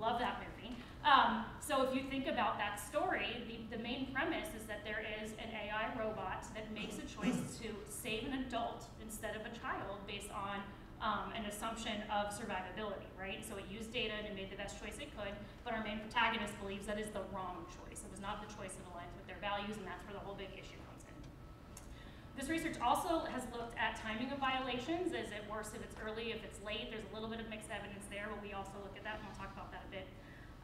Speaker 4: Love that movie. Um, so if you think about that story, the, the main premise is that there is an AI robot that makes a choice *laughs* to save an adult instead of a child based on um, an assumption of survivability, right? So it used data and it made the best choice it could, but our main protagonist believes that is the wrong choice. It was not the choice that aligns with their values, and that's where the whole big issue comes in. This research also has looked at timing of violations. Is it worse if it's early, if it's late? There's a little bit of mixed evidence there, but we also look at that, and we'll talk about that a bit.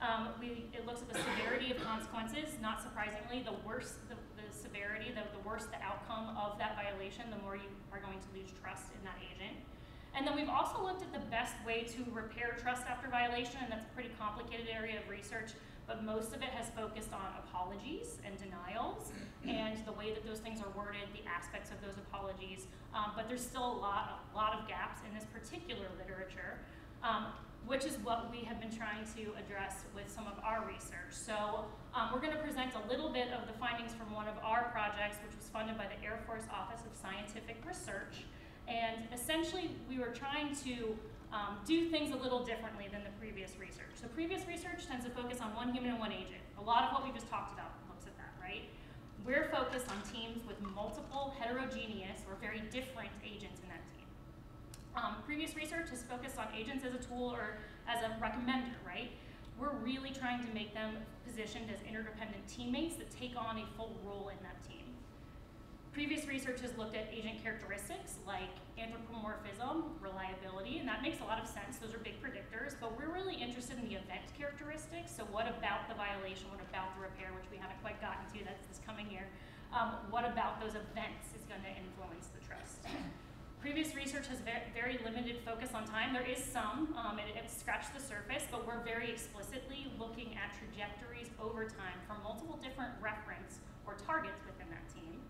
Speaker 4: Um, we, it looks at the severity of consequences. Not surprisingly, the worse the, the severity, the, the worse the outcome of that violation, the more you are going to lose trust in that agent. And then we've also looked at the best way to repair trust after violation, and that's a pretty complicated area of research, but most of it has focused on apologies and denials and the way that those things are worded, the aspects of those apologies. Um, but there's still a lot, a lot of gaps in this particular literature. Um, which is what we have been trying to address with some of our research. So um, we're going to present a little bit of the findings from one of our projects, which was funded by the Air Force Office of Scientific Research. And essentially, we were trying to um, do things a little differently than the previous research. So previous research tends to focus on one human and one agent. A lot of what we just talked about looks at that, right? We're focused on teams with multiple heterogeneous or very different agents. Um, previous research has focused on agents as a tool or as a recommender, right? We're really trying to make them positioned as interdependent teammates that take on a full role in that team. Previous research has looked at agent characteristics like anthropomorphism, reliability, and that makes a lot of sense. Those are big predictors, but we're really interested in the event characteristics. So what about the violation? What about the repair, which we haven't quite gotten to, that's this coming year. Um, what about those events is going to influence the trust? Previous research has very, very limited focus on time. There is some, um, and it, it scratched the surface, but we're very explicitly looking at trajectories over time from multiple different reference or targets within that team.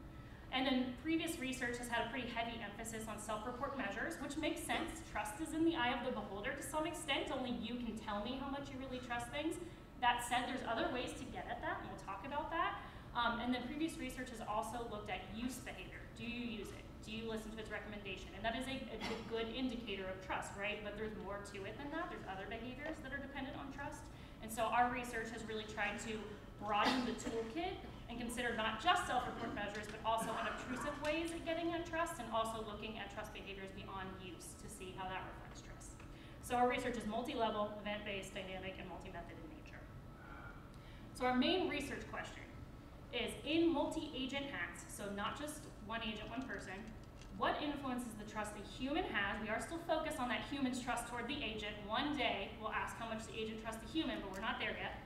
Speaker 4: And then previous research has had a pretty heavy emphasis on self-report measures, which makes sense. Trust is in the eye of the beholder to some extent. Only you can tell me how much you really trust things. That said, there's other ways to get at that, and we'll talk about that. Um, and then previous research has also looked at use behavior. Do you use it? Do you listen to its recommendation? And that is a, a good indicator of trust, right? But there's more to it than that. There's other behaviors that are dependent on trust. And so our research has really tried to broaden the toolkit and consider not just self-report measures, but also unobtrusive ways of getting at trust and also looking at trust behaviors beyond use to see how that reflects trust. So our research is multi-level, event-based, dynamic, and multi-method in nature. So our main research question is in multi-agent HATs, so not just one agent, one person, what influences the trust a human has? We are still focused on that human's trust toward the agent. One day we'll ask how much the agent trusts the human, but we're not there yet.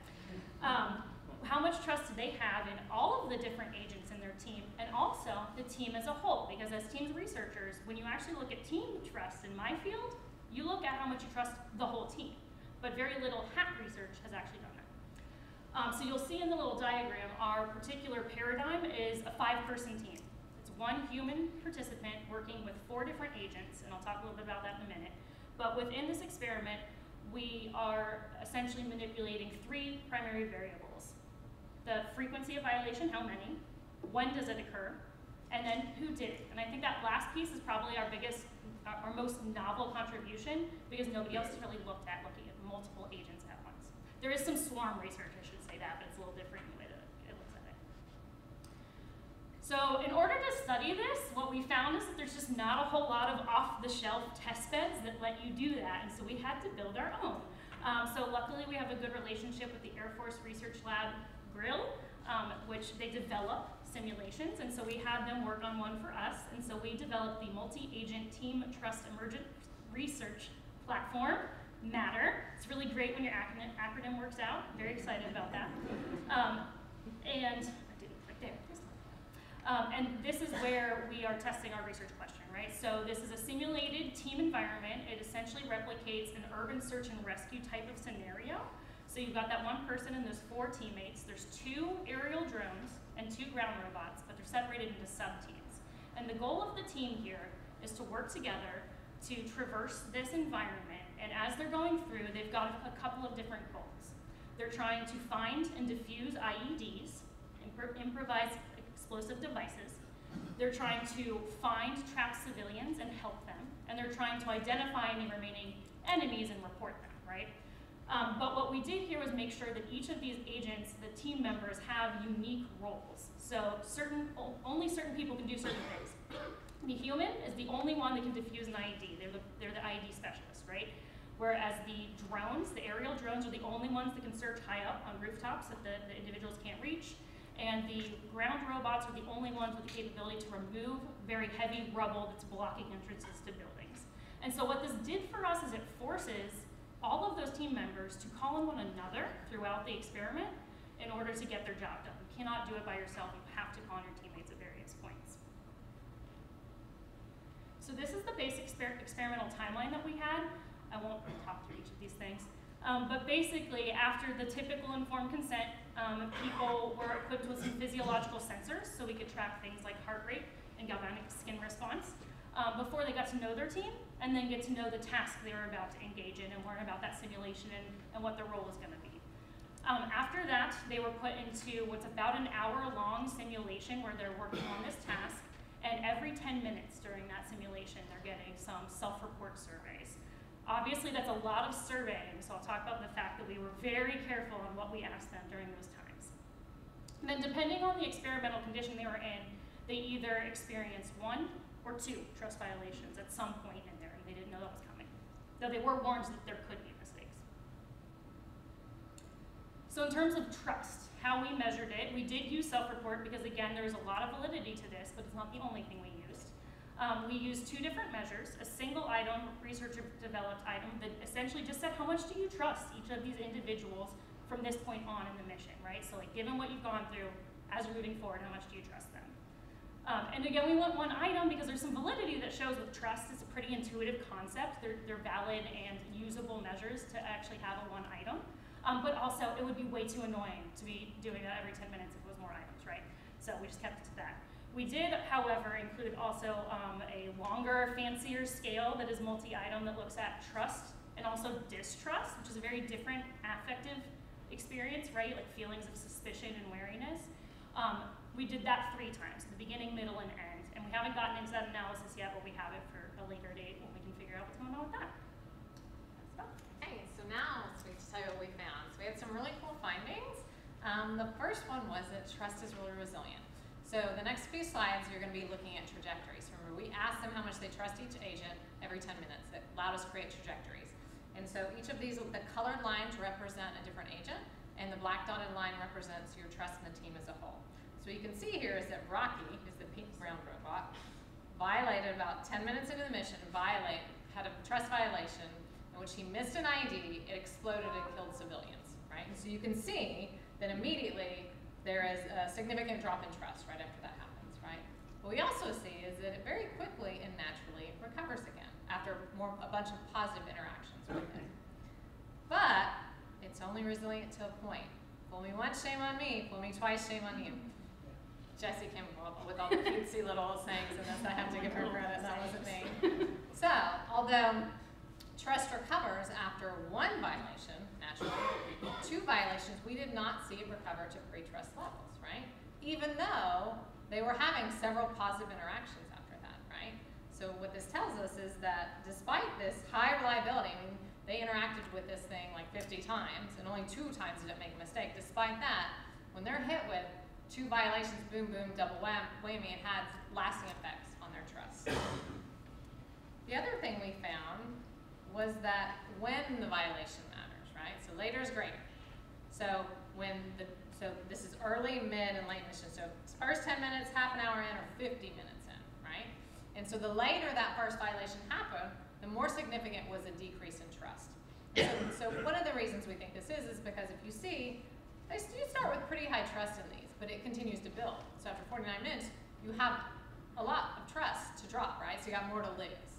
Speaker 4: Um, how much trust do they have in all of the different agents in their team and also the team as a whole because as teams researchers when you actually look at team trust in my field you look at how much you trust the whole team but very little HAT research has actually done that um, so you'll see in the little diagram our particular paradigm is a five person team one human participant working with four different agents and i'll talk a little bit about that in a minute but within this experiment we are essentially manipulating three primary variables the frequency of violation, how many, when does it occur, and then who did it. And I think that last piece is probably our biggest, our most novel contribution because nobody else has really looked at looking at multiple agents at once. There is some swarm research, I should say that, but it's a little different in the way that it looks at it. So in order to study this, what we found is that there's just not a whole lot of off-the-shelf test beds that let you do that, and so we had to build our own. Um, so luckily we have a good relationship with the Air Force Research Lab Grill, um, which they develop simulations, and so we had them work on one for us, and so we developed the multi-agent team trust emergent research platform, MATTER. It's really great when your acronym, acronym works out. Very excited about that. Um, and I did it right there. Um, and this is where we are testing our research question, right? So this is a simulated team environment. It essentially replicates an urban search and rescue type of scenario. So you've got that one person and those four teammates. There's two aerial drones and two ground robots, but they're separated into sub-teams. And the goal of the team here is to work together to traverse this environment. And as they're going through, they've got a couple of different goals. They're trying to find and defuse IEDs, imp improvised explosive devices. They're trying to find trapped civilians and help them. And they're trying to identify any remaining enemies and report them, right? Um, but what we did here was make sure that each of these agents, the team members, have unique roles. So certain, only certain people can do certain things. The human is the only one that can defuse an IED. They're the, they're the IED specialists, right? Whereas the drones, the aerial drones, are the only ones that can search high up on rooftops that the, the individuals can't reach. And the ground robots are the only ones with the capability to remove very heavy rubble that's blocking entrances to buildings. And so what this did for us is it forces all of those team members to call on one another throughout the experiment in order to get their job done. You cannot do it by yourself. You have to call on your teammates at various points. So this is the basic exper experimental timeline that we had. I won't talk through each of these things. Um, but basically, after the typical informed consent, um, people were equipped with some physiological sensors so we could track things like heart rate and galvanic skin response. Um, before they got to know their team, and then get to know the task they were about to engage in and learn about that simulation and, and what their role was going to be. Um, after that, they were put into what's about an hour-long simulation where they're working on this task, and every 10 minutes during that simulation, they're getting some self-report surveys. Obviously, that's a lot of surveying, so I'll talk about the fact that we were very careful on what we asked them during those times. And then depending on the experimental condition they were in, they either experienced one or two trust violations at some point in there, and they didn't know that was coming. Though they were warned that there could be mistakes. So in terms of trust, how we measured it, we did use self-report because again, there's a lot of validity to this, but it's not the only thing we. Um, we used two different measures, a single item, researcher developed item that essentially just said how much do you trust each of these individuals from this point on in the mission, right? So like given what you've gone through, as you're moving forward, how much do you trust them? Um, and again, we want one item because there's some validity that shows with trust, it's a pretty intuitive concept. They're, they're valid and usable measures to actually have a one item. Um, but also, it would be way too annoying to be doing that every 10 minutes if it was more items, right? So we just kept it to that. We did, however, include also um, a longer, fancier scale that is multi-item that looks at trust and also distrust, which is a very different affective experience, right? Like feelings of suspicion and wariness. Um, we did that three times, the beginning, middle, and end. And we haven't gotten into that analysis yet, but we have it for a later date when we can figure out what's going on with that.
Speaker 2: Okay, so now let's wait to tell you what we found. So we had some really cool findings. Um, the first one was that trust is really resilient. So the next few slides, you're going to be looking at trajectories. Remember, we asked them how much they trust each agent every 10 minutes. It allowed us to create trajectories. And so each of these, the colored lines represent a different agent, and the black dotted line represents your trust in the team as a whole. So you can see here is that Rocky, is the pink brown robot, violated about 10 minutes into the mission, violate, had a trust violation in which he missed an IED, it exploded and killed civilians, right? And so you can see that immediately there is a significant drop in trust right after that happens, right? What we also see is that it very quickly and naturally recovers again after more, a bunch of positive interactions with it. But it's only resilient to a point. Fool me once, shame on me. Fool me twice, shame on you. Jessie came up with all the cutesy little sayings in this. I have to give her credit. That wasn't me. So, although trust recovers after one violation, two violations, we did not see it recover to pre-trust levels, right? Even though they were having several positive interactions after that, right? So what this tells us is that despite this high reliability, I mean, they interacted with this thing like 50 times, and only two times did it make a mistake. Despite that, when they're hit with two violations, boom, boom, double wham, whammy, it had lasting effects on their trust. The other thing we found was that when the violation right? So later is greater. So when the, so this is early, mid, and late mission. So first 10 minutes, half an hour in, or 50 minutes in, right? And so the later that first violation happened, the more significant was a decrease in trust. So, so one of the reasons we think this is, is because if you see, they do start with pretty high trust in these, but it continues to build. So after 49 minutes, you have a lot of trust to drop, right? So you got more to lose.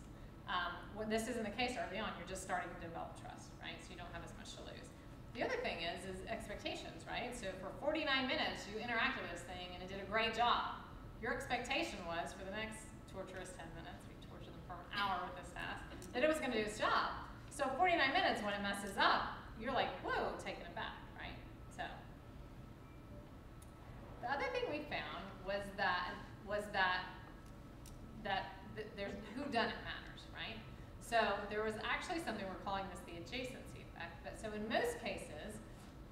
Speaker 2: Um, when this isn't the case early on, you're just starting to develop trust, right? So you don't have as much to lose. The other thing is, is expectations, right? So for 49 minutes, you interacted with this thing and it did a great job. Your expectation was for the next torturous 10 minutes, we tortured them for an hour with this task, that it was gonna do its job. So 49 minutes, when it messes up, you're like, whoa, taking it back, right? So the other thing we found was that was that that th there's who done it matters, right? So there was actually something we're calling this the adjacency But so in most cases,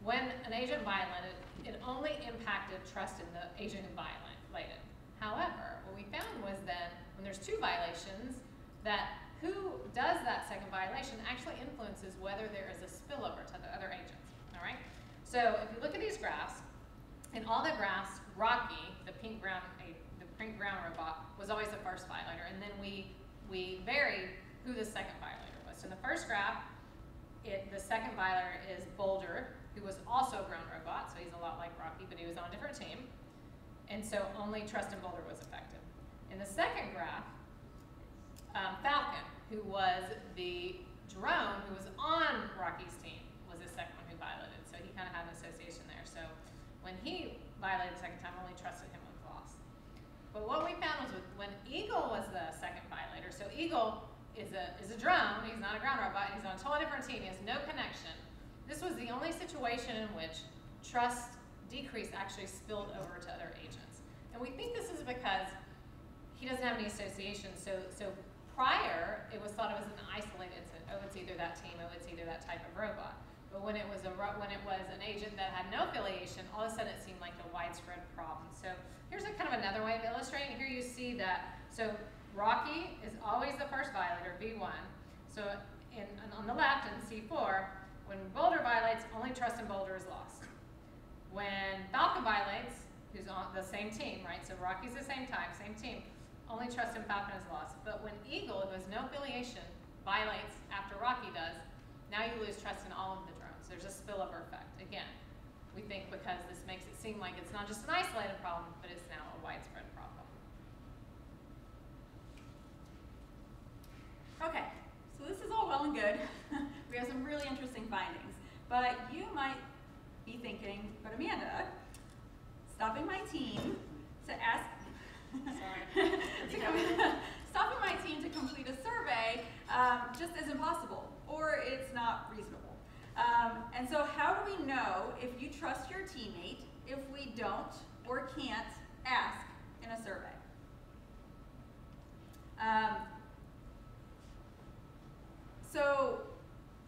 Speaker 2: when an agent violated, it only impacted trust in the agent who violated. However, what we found was then when there's two violations, that who does that second violation actually influences whether there is a spillover to the other agents. All right. So if you look at these graphs, in all the graphs, Rocky, the pink brown, the pink brown robot, was always the first violator, and then we we varied who the second violator was. So in the first graph, it the second violator is Boulder, who was also a ground robot, so he's a lot like Rocky, but he was on a different team, and so only Trust in Boulder was effective. In the second graph, um, Falcon, who was the drone who was on Rocky's team, was the second one who violated. So he kind of had an association there. So when he violated the second time, only trusted him with loss. But what we found was when Eagle was the second violator, so Eagle is a, is a drone, he's not a ground robot, he's on a totally different team, he has no connection. This was the only situation in which trust decrease actually spilled over to other agents. And we think this is because he doesn't have any association, so, so prior, it was thought it was an isolated incident, oh, it's either that team, oh, it's either that type of robot. But when it was a, when it was an agent that had no affiliation, all of a sudden it seemed like a widespread problem. So here's a kind of another way of illustrating. Here you see that, so Rocky is always the first violator, V1. So in, on the left in C4, when Boulder violates, only trust in Boulder is lost. When Falcon violates, who's on the same team, right? So Rocky's the same time, same team, only trust in Falcon is lost. But when Eagle, who has no affiliation, violates after Rocky does, now you lose trust in all of the drones. There's a spillover effect. Again, we think because this makes it seem like it's not just an isolated problem, but it's now a widespread problem.
Speaker 5: Okay, so this is all well and good. *laughs* we have some really interesting findings. But you might be thinking, but Amanda, stopping my team to ask
Speaker 2: Sorry. *laughs*
Speaker 5: to com- *laughs* stopping my team to complete a survey um, just isn't possible, or it's not reasonable. Um, and so, how do we know if you trust your teammate if we don't or can't ask in a survey? Um, so,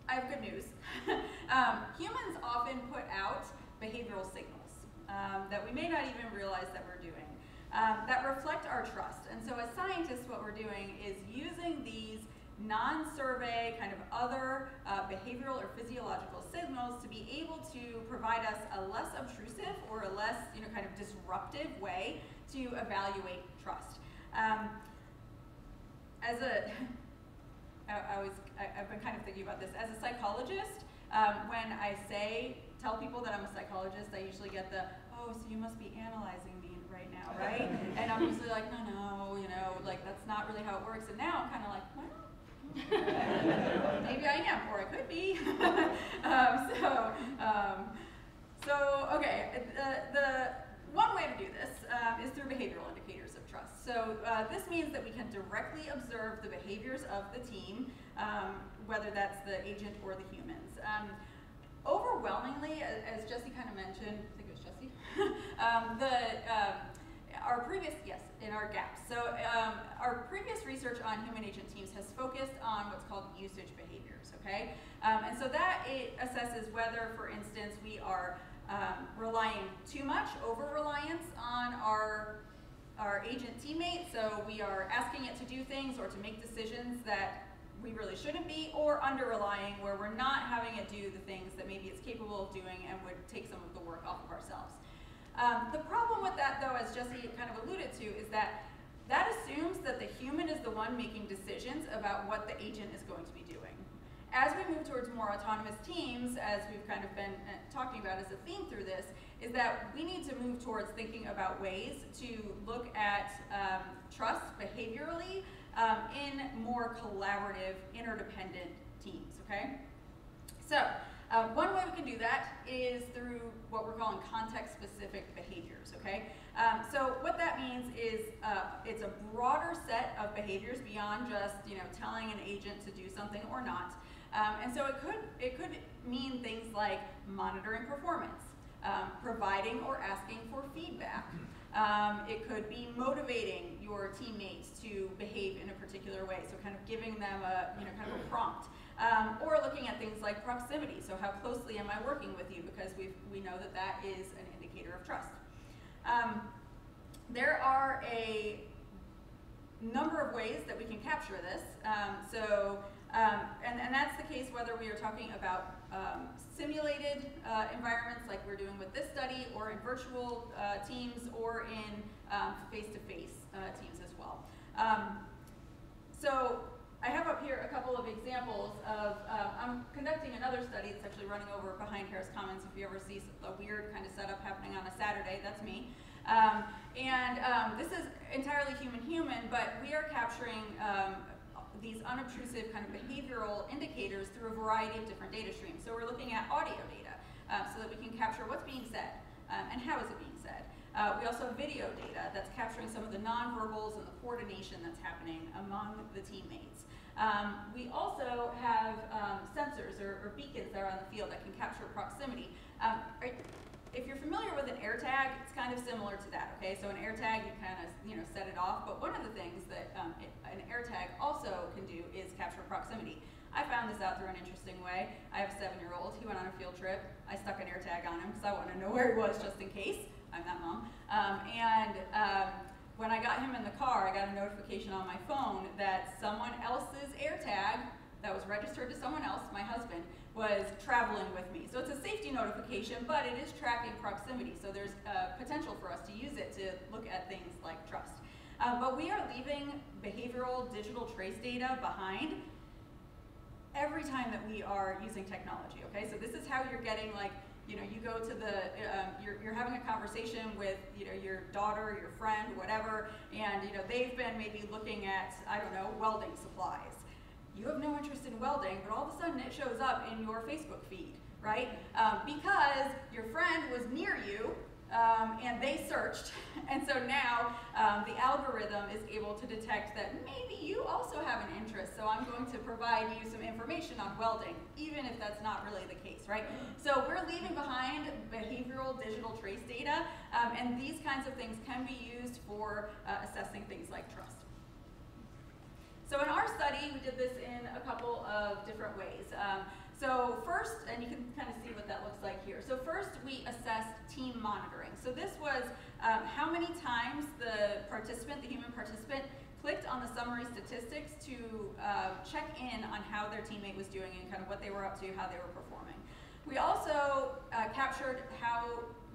Speaker 5: I have good news. *laughs* um, humans often put out behavioral signals um, that we may not even realize that we're doing um, that reflect our trust. And so, as scientists, what we're doing is using these non-survey, kind of other uh, behavioral or physiological signals to be able to provide us a less obtrusive or a less, you know, kind of disruptive way to evaluate trust. Um, as a, *laughs* I, I was, I, have been kind of thinking about this. As a psychologist, um, when I say, tell people that I'm a psychologist, I usually get the, oh, so you must be analyzing me right now, right? *laughs* and I'm usually like, no, no, you know, like that's not really how it works. And now I'm kind of like, well, maybe I am, or I could be. *laughs* um, so, um, so okay, the, the one way to do this um, is through behavioral indicators trust. So uh, this means that we can directly observe the behaviors of the team, um, whether that's the agent or the humans. Um, overwhelmingly, as, Jesse kind of mentioned, I think it was Jesse, *laughs* um, the um, our previous, yes, in our gaps. So um, our previous research on human agent teams has focused on what's called usage behaviors, okay? Um, and so that it assesses whether, for instance, we are um, relying too much, over-reliance on our, our agent teammate, so we are asking it to do things or to make decisions that we really shouldn't be, or under-relying where we're not having it do the things that maybe it's capable of doing and would take some of the work off of ourselves. Um, the problem with that, though, as Jesse kind of alluded to, is that that assumes that the human is the one making decisions about what the agent is going to be doing. As we move towards more autonomous teams, as we've kind of been uh, talking about as a theme through this, is that we need to move towards thinking about ways to look at um, trust behaviorally um, in more collaborative, interdependent teams, okay? So, um, one way we can do that is through what we're calling context-specific behaviors, okay? Um, so what that means is uh, it's a broader set of behaviors beyond just, you know, telling an agent to do something or not. Um, and so it could, it could mean things like monitoring performance, um, providing or asking for feedback. Um, it could be motivating your teammates to behave in a particular way, so kind of giving them a, you know, kind of a prompt. Um, or looking at things like proximity, so how closely am I working with you, because we we know that that is an indicator of trust. Um, there are a number of ways that we can capture this. Um, so, um, and, and that's the case whether we are talking about um, simulated uh, environments like we're doing with this study, or in virtual uh, teams, or in um, face-to-face -face, uh, teams as well. so I have up here a couple of examples of, um, I'm conducting another study that's actually running over behind Harris Commons. If you ever see a weird kind of setup happening on a Saturday, that's me. Um, and um, this is entirely human-human, but we are capturing um, these unobtrusive kind of behavioral indicators through a variety of different data streams. So we're looking at audio data uh, so that we can capture what's being said um, and how is it being said. Uh, we also have video data that's capturing some of the nonverbals and the coordination that's happening among the teammates. Um, we also have um, sensors or, or beacons that are on the field that can capture proximity. Um, if you're familiar with an AirTag, it's kind of similar to that, okay? So an AirTag, you kind of, you know, set it off, but one of the things that um, it- an AirTag also can do is capture proximity. I found this out through an interesting way. I have a seven-year-old. He went on a field trip. I stuck an AirTag on him because I want to know *laughs* where he was just in case. I'm that mom. Um, and um, when I got him in the car, I got a notification on my phone that someone else's AirTag that was registered to someone else, my husband, was traveling with me. So it's a safety notification, but it is tracking proximity. So there's uh, potential for us to use it to look at things like trust. Um, but we are leaving behavioral digital trace data behind every time that we are using technology, okay? So this is how you're getting like, you know, you go to the, um, you're, you're having a conversation with, you know, your daughter, your friend, whatever, and, you know, they've been maybe looking at, I don't know, welding supplies. You have no interest in welding, but all of a sudden it shows up in your Facebook feed, right? Um, because your friend was near you, um, and they searched, *laughs* and so now um, the algorithm is able to detect that maybe you also have an interest, so I'm going to provide you some information on welding, even if that's not really the case, right? So we're leaving behind behavioral digital trace data, um, and these kinds of things can be used for uh, assessing things like trust. So in our study, we did this in a couple of different ways. Um, so first, and you can kind of see what that looks like here. So first, we assessed team monitoring. So this was um, how many times the participant, the human participant, clicked on the summary statistics to uh, check in on how their teammate was doing and kind of what they were up to, how they were performing. We also uh, captured how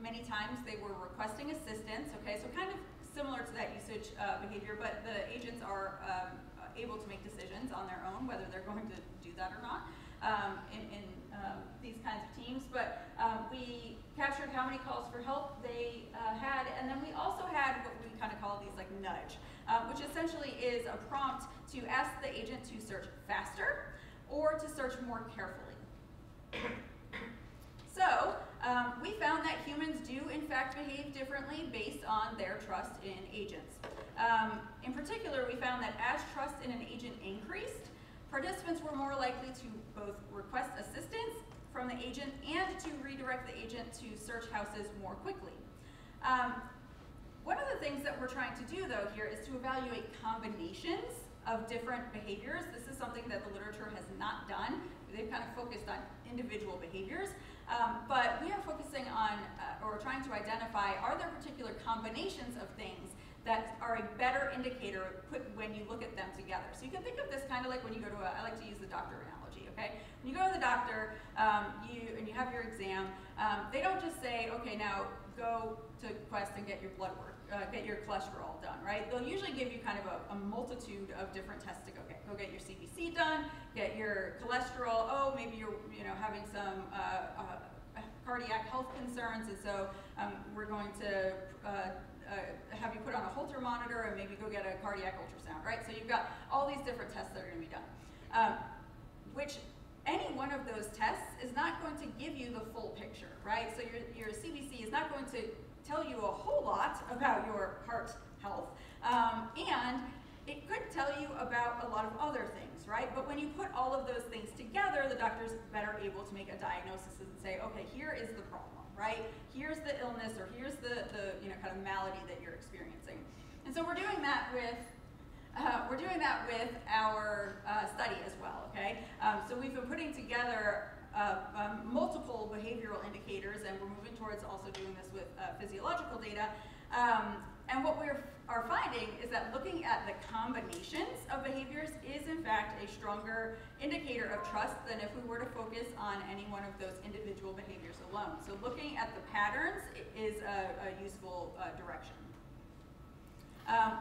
Speaker 5: many times they were requesting assistance, okay, so kind of similar to that usage uh, behavior, but the agents are um, able to make decisions on their own, whether they're going to do that or not um, in, in um, these kinds of teams. But um, we captured how many calls for help they uh, had, and then we also had what we kind of call these like nudge, um, which essentially is a prompt to ask the agent to search faster or to search more carefully. So, um, we found that humans do in fact behave differently based on their trust in agents. Um, in particular, we found that as trust in an agent increased, participants were more likely to both request assistance from the agent and to redirect the agent to search houses more quickly. Um, one of the things that we're trying to do though here is to evaluate combinations of different behaviors. This is something that the literature has not done. They've kind of focused on individual behaviors. Um, but we are focusing on, uh, or trying to identify, are there particular combinations of things that are a better indicator when you look at them together. So you can think of this kind of like when you go to a, I like to use the doctor analogy, okay? When you go to the doctor um, you, and you have your exam, um, they don't just say, okay, now go to Quest and get your blood work, uh, get your cholesterol done, right? They'll usually give you kind of a, a multitude of different tests to go get. Go get your CBC done, get your cholesterol, oh, maybe you're you know, having some uh, uh, cardiac health concerns, and so um, we're going to uh, uh, have you put on a Holter monitor and maybe go get a cardiac ultrasound, right? So you've got all these different tests that are going to be done. Um, which any one of those tests is not going to give you the full picture, right? So your, your CBC is not going to tell you a whole lot about your heart health. Um, and it could tell you about a lot of other things, right? But when you put all of those things together, the doctor's better able to make a diagnosis and say, okay, here is the problem right? Here's the illness or here's the, the you know, kind of malady that you're experiencing. And so we're doing that with uh, we're doing that with our uh, study as well, okay? Um, so we've been putting together uh, um, multiple behavioral indicators and we're moving towards also doing this with uh, physiological data. Um, and what we are finding is that looking at the combinations of behaviors is in fact a stronger indicator of trust than if we were to focus on any one of those individual behaviors alone. So looking at the patterns is a, a useful uh, direction. Um,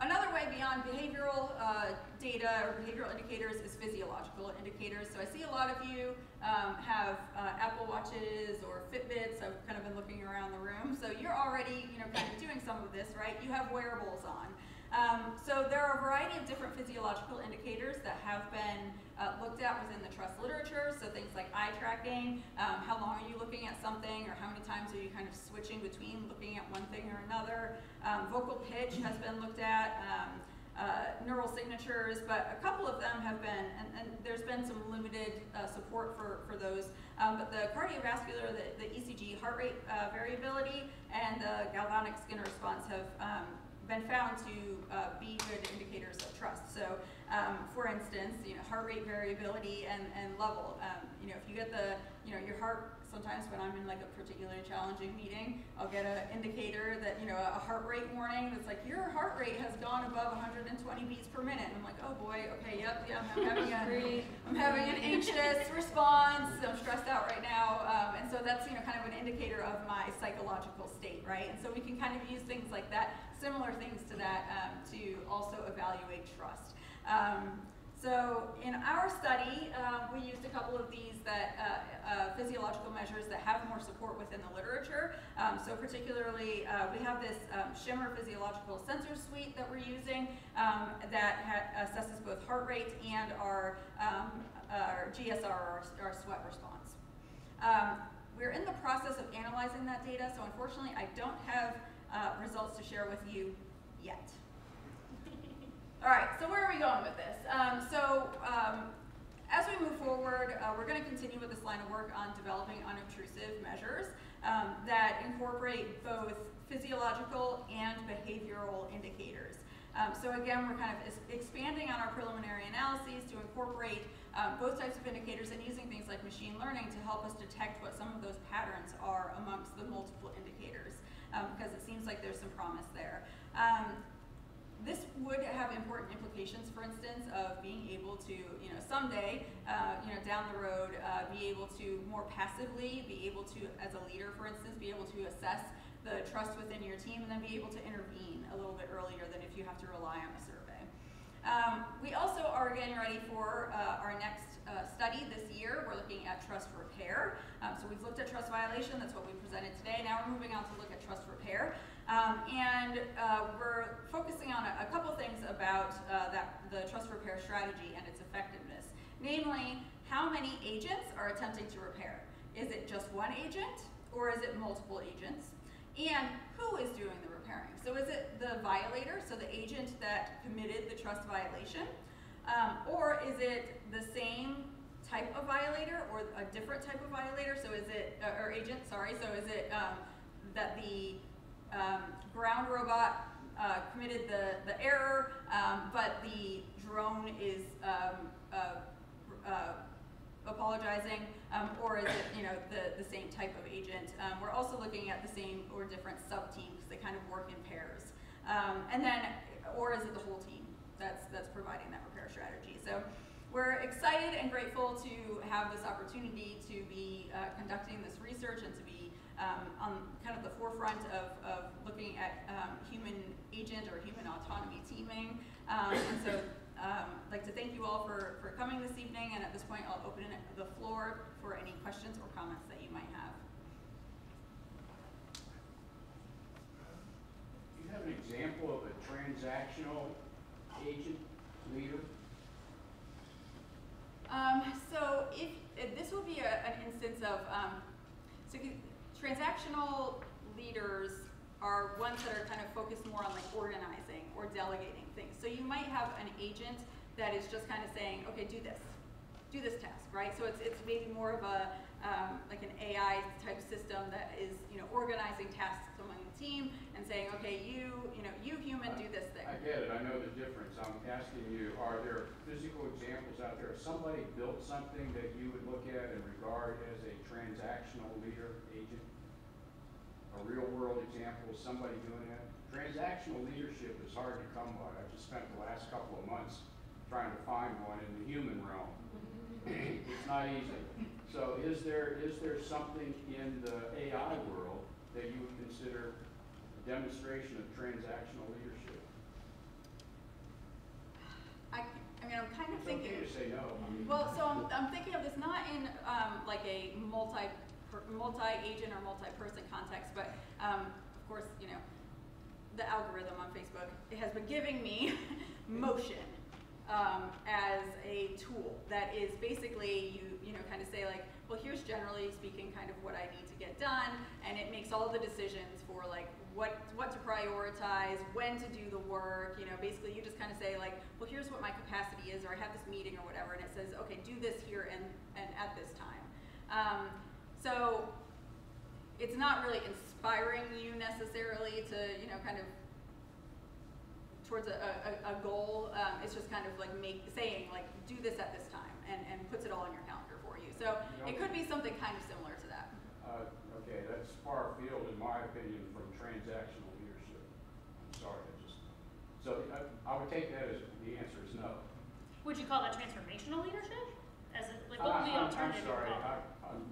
Speaker 5: another way beyond behavioral uh, data or behavioral indicators is physiological indicators. So I see a lot of you um, have uh, Apple Watches or Fitbits. I've kind of been looking around the room. So you're already, you know, kind of doing some of this, right? You have wearables on. Um, so there are a variety of different physiological indicators that have been uh, looked at within the trust literature. So things like eye tracking, um, how long are you looking at something, or how many times are you kind of switching between looking at one thing or another. Um, vocal pitch has been looked at. Uh, neural signatures, but a couple of them have been, and, and there's been some limited uh, support for, for those. Um, but the cardiovascular, the, the ECG heart rate uh, variability, and the galvanic skin response have um, been found to uh, be good indicators of trust. So, um, for instance, you know, heart rate variability and, and level. Um, you know, if you get the, you know, your heart sometimes when I'm in like a particularly challenging meeting, I'll get an indicator that, you know, a heart rate warning that's like, your heart rate has gone above 120 beats per minute. And I'm like, oh boy, okay, yep, yeah, I'm *laughs* having a, I'm having an anxious response, I'm stressed out right now. Um, and so that's, you know, kind of an indicator of my psychological state, right? And so we can kind of use things like that, similar things to that, um, to also evaluate trust. Um, so in our study, um, we used a couple of these that uh, uh, physiological measures that have more support within the literature. Um, so particularly, uh, we have this um, Shimmer physiological sensor suite that we're using um, that assesses both heart rate and our, um, our GSR, our, our, sweat response. Um, we're in the process of analyzing that data, so unfortunately, I don't have uh, results to share with you yet. All right, so where are we going with this? Um, so um, as we move forward, uh, we're going to continue with this line of work on developing unobtrusive measures um, that incorporate both physiological and behavioral indicators. Um, so again, we're kind of expanding on our preliminary analyses to incorporate um, both types of indicators and using things like machine learning to help us detect what some of those patterns are amongst the multiple indicators, um, because it seems like there's some promise there. Um, this would have important implications, for instance, of being able to, you know, someday, uh, you know, down the road, uh, be able to more passively, be able to, as a leader, for instance, be able to assess the trust within your team and then be able to intervene a little bit earlier than if you have to rely on a survey. Um, we also are getting ready for uh, our next uh, study this year. We're looking at trust repair. Um, so we've looked at trust violation, that's what we presented today. Now we're moving on to look at trust repair. Um, and uh, we're focusing on a, a couple things about uh, that, the trust repair strategy and its effectiveness. Namely, how many agents are attempting to repair? Is it just one agent or is it multiple agents? And who is doing the repairing? So is it the violator, so the agent that committed the trust violation? Um, or is it the same type of violator or a different type of violator? So is it, uh, or agent, sorry, so is it um, that the um, ground robot uh, committed the, the error, um, but the drone is um, uh, uh, apologizing, um, or is it you know the, the same type of agent? Um, we're also looking at the same or different sub-teams. They kind of work in pairs. Um, and then, or is it the whole team that's, that's providing that repair strategy? So we're excited and grateful to have this opportunity to be uh, conducting this research and to be um, on kind of the forefront of, of looking at um, human agent or human autonomy teaming. Um, and so um, I'd like to thank you all for, for coming this evening, and at this point I'll open the floor for any questions or comments that you might have.
Speaker 8: Do you have an example of a transactional agent leader?
Speaker 5: Um, so if, if, this will be a, an instance of, um, so transactional leaders are ones that are kind of focused more on like organizing or delegating things. So you might have an agent that is just kind of saying, okay, do this, do this task, right? So it's, it's maybe more of a, um, like an AI type system that is, you know, organizing tasks among the team and saying, okay, you, you know, you human, do this thing.
Speaker 8: I get it, I know the difference. I'm asking you, are there physical examples out there? Somebody built something that you would look at and regard as a transactional leader agent? A real world example of somebody doing that. Transactional leadership is hard to come by. I've just spent the last couple of months trying to find one in the human realm. it's not easy. So is there is there something in the AI world that you would consider a demonstration of transactional leadership?
Speaker 5: I, I mean, I'm kind of
Speaker 8: it's
Speaker 5: thinking.
Speaker 8: Okay to say no. I mean,
Speaker 5: well, so I'm, I'm thinking of this not in um, like a multi multi-agent or multi-person context, but um, of course, you know, the algorithm on Facebook it has been giving me *laughs* motion um, as a tool that is basically you you know kind of say like, well, here's generally speaking kind of what I need to get done, and it makes all the decisions for like what, what to prioritize, when to do the work, you know, basically you just kind of say like, well, here's what my capacity is, or I have this meeting or whatever, and it says, okay, do this here and, and at this time. Um, so it's not really inspiring you necessarily to, you know, kind of towards a, a, a goal. Um, it's just kind of like make, saying like, do this at this time and, and puts it all in your calendar for you. So it could be something kind of similar to that.
Speaker 8: Uh, okay, that's far afield in my opinion from transactional leadership. I'm sorry, I just, so I, I would take that as, the answer is no.
Speaker 4: Would you call that transformational leadership? As a, like, what would the alternative
Speaker 8: I'm sorry, I. I'm,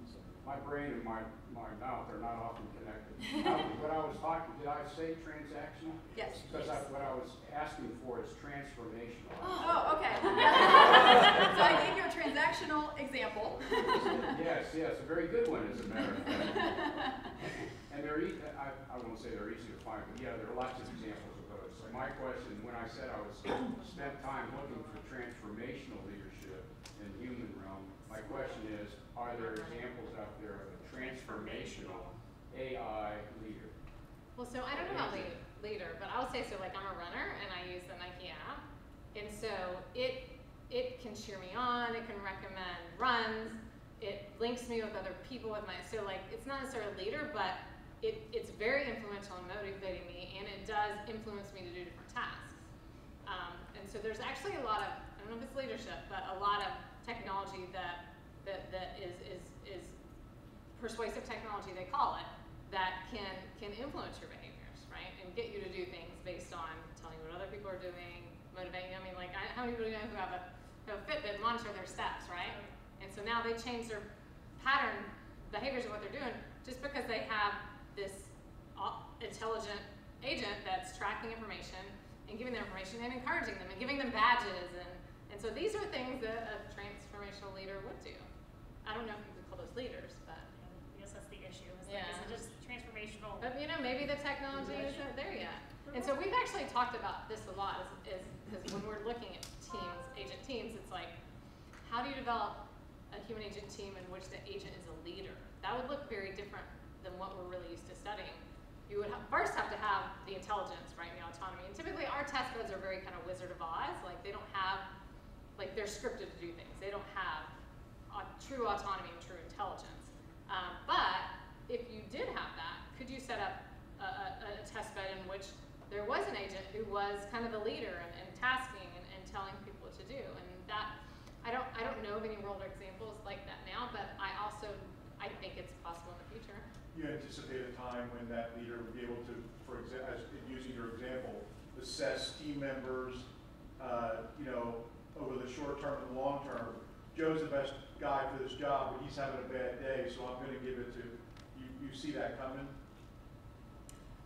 Speaker 8: my brain and my, my mouth are not often connected. *laughs* What I was talking, did I say transactional?
Speaker 5: Yes.
Speaker 8: Because I, what I was asking for is transformational.
Speaker 5: Oh, oh okay. *laughs* so I gave you a transactional example.
Speaker 8: Yes, yes, a very good one, as a matter of fact. *laughs* And they're ea- I, I won't say they're easy to find, but yeah, there are lots of examples of those. So my question, when I said I was, spent time looking for transformational leadership in the human realm, my question is, are there examples out there of a transformational AI leader?
Speaker 2: Well, so I don't know about lead, leader, but I would say so. Like I'm a runner and I use the Nike app, and so it it can cheer me on. It can recommend runs. It links me with other people with my so like it's not necessarily a leader, but it, it's very influential in motivating me, and it does influence me to do different tasks. Um, and so there's actually a lot of I don't know if it's leadership, but a lot of technology that that, that is is is persuasive technology they call it that can can influence your behaviors, right? And get you to do things based on telling you what other people are doing, motivating. I mean, like I, how many people do you know who have a, who have a Fitbit monitor their steps, right? And so now they change their pattern behaviors of what they're doing just because they have this intelligent agent that's tracking information and giving them information and encouraging them and giving them badges and and so these are things that a transformational leader would do. I don't know if you could call those leaders, but
Speaker 4: I guess that's the issue. Is, like, is
Speaker 2: Yeah.
Speaker 4: it just transformational?
Speaker 2: but you know, maybe the technology isn't there yet. And so we've actually talked about this a lot, is, is, because when we're looking at teams, agent teams, it's like, how do you develop a human agent team in which the agent is a leader? That would look very different than what we're really used to studying. You would have, first have to have the intelligence, right, and the autonomy. And typically our test beds are very kind of Wizard of Oz, like they don't have, like they're scripted to do things. They don't have au- true autonomy and true intelligence. Um, but if you did have that, could you set up a, a, a test bed in which there was an agent who was kind of the leader and, and tasking and, and telling people what to do? And that, I don't, I don't know of any world examples like that now, but I also, I think it's possible in the future.
Speaker 9: you anticipate a time when that leader would be able to, for example, using your example, assess team members, uh, you know, over the short term and long term. Joe's the best guy for this job, but he's having a bad day, so I'm gonna give it to, you, you see that coming?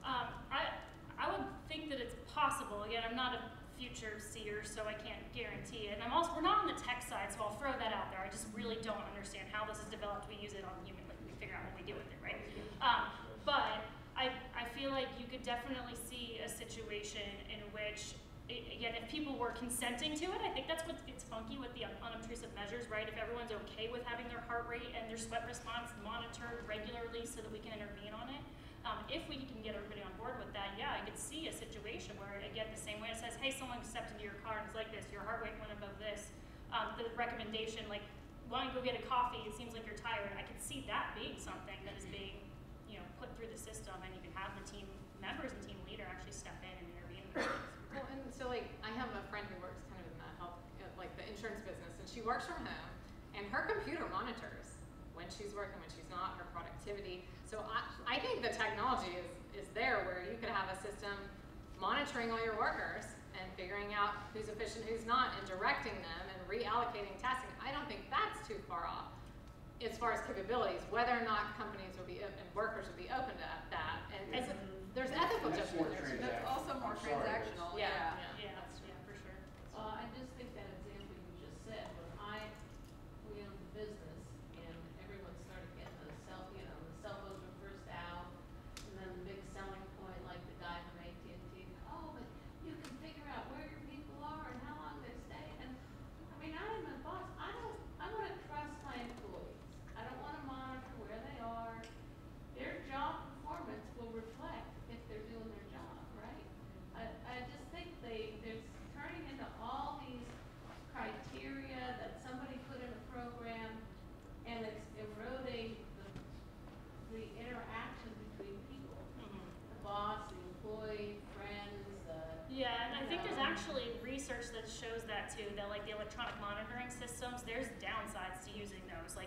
Speaker 4: Um, I, I would think that it's possible. Again, I'm not a future seer, so I can't guarantee it. And I'm also, we're not on the tech side, so I'll throw that out there. I just really don't understand how this is developed. We use it on human, like we figure out what we do with it, right? Um, but I, I feel like you could definitely see a situation in which, again, if people were consenting to it, I think that's what funky with the un- unobtrusive measures, right? If everyone's okay with having their heart rate and their sweat response monitored regularly so that we can intervene on it, um, if we can get everybody on board with that, yeah, I could see a situation where, again, the same way it says, hey, someone stepped into your car and it's like this, your heart rate went above this. Um, the recommendation, like, why don't you go get a coffee? It seems like you're tired. I could see that being something that is being, you know, put through the system, and you can have the team members and team leader actually step in and intervene.
Speaker 2: Well, and so like, I have a friend who works kind of in the health, uh, like the insurance business, and she works from home, and her computer monitors when she's working, when she's not, her productivity. So I, I think the technology is, is there where you could have a system monitoring all your workers and figuring out who's efficient, who's not, and directing them and reallocating tasking. I don't think that's too far off as far as capabilities, whether or not companies would be, and workers would be open to that. And it's, there's ethical
Speaker 8: And that's
Speaker 2: judgment
Speaker 8: more
Speaker 2: there too.
Speaker 5: That's also more
Speaker 8: I'm sorry,
Speaker 5: transactional,
Speaker 2: Yeah,
Speaker 5: yeah.
Speaker 2: yeah.
Speaker 4: Yeah, that's, yeah, for sure.
Speaker 3: Well, I just think that example you just said, when I, we owned the business and everyone started getting the cell, you know, the cell phones were first out. And then the big selling point, like the guy from AT&T, oh, but you can figure out where your people are and how long they stay. And, I mean, I'm a boss, I don't, I wanna trust my employees. I don't wanna monitor where they are. Their job performance will reflect if they're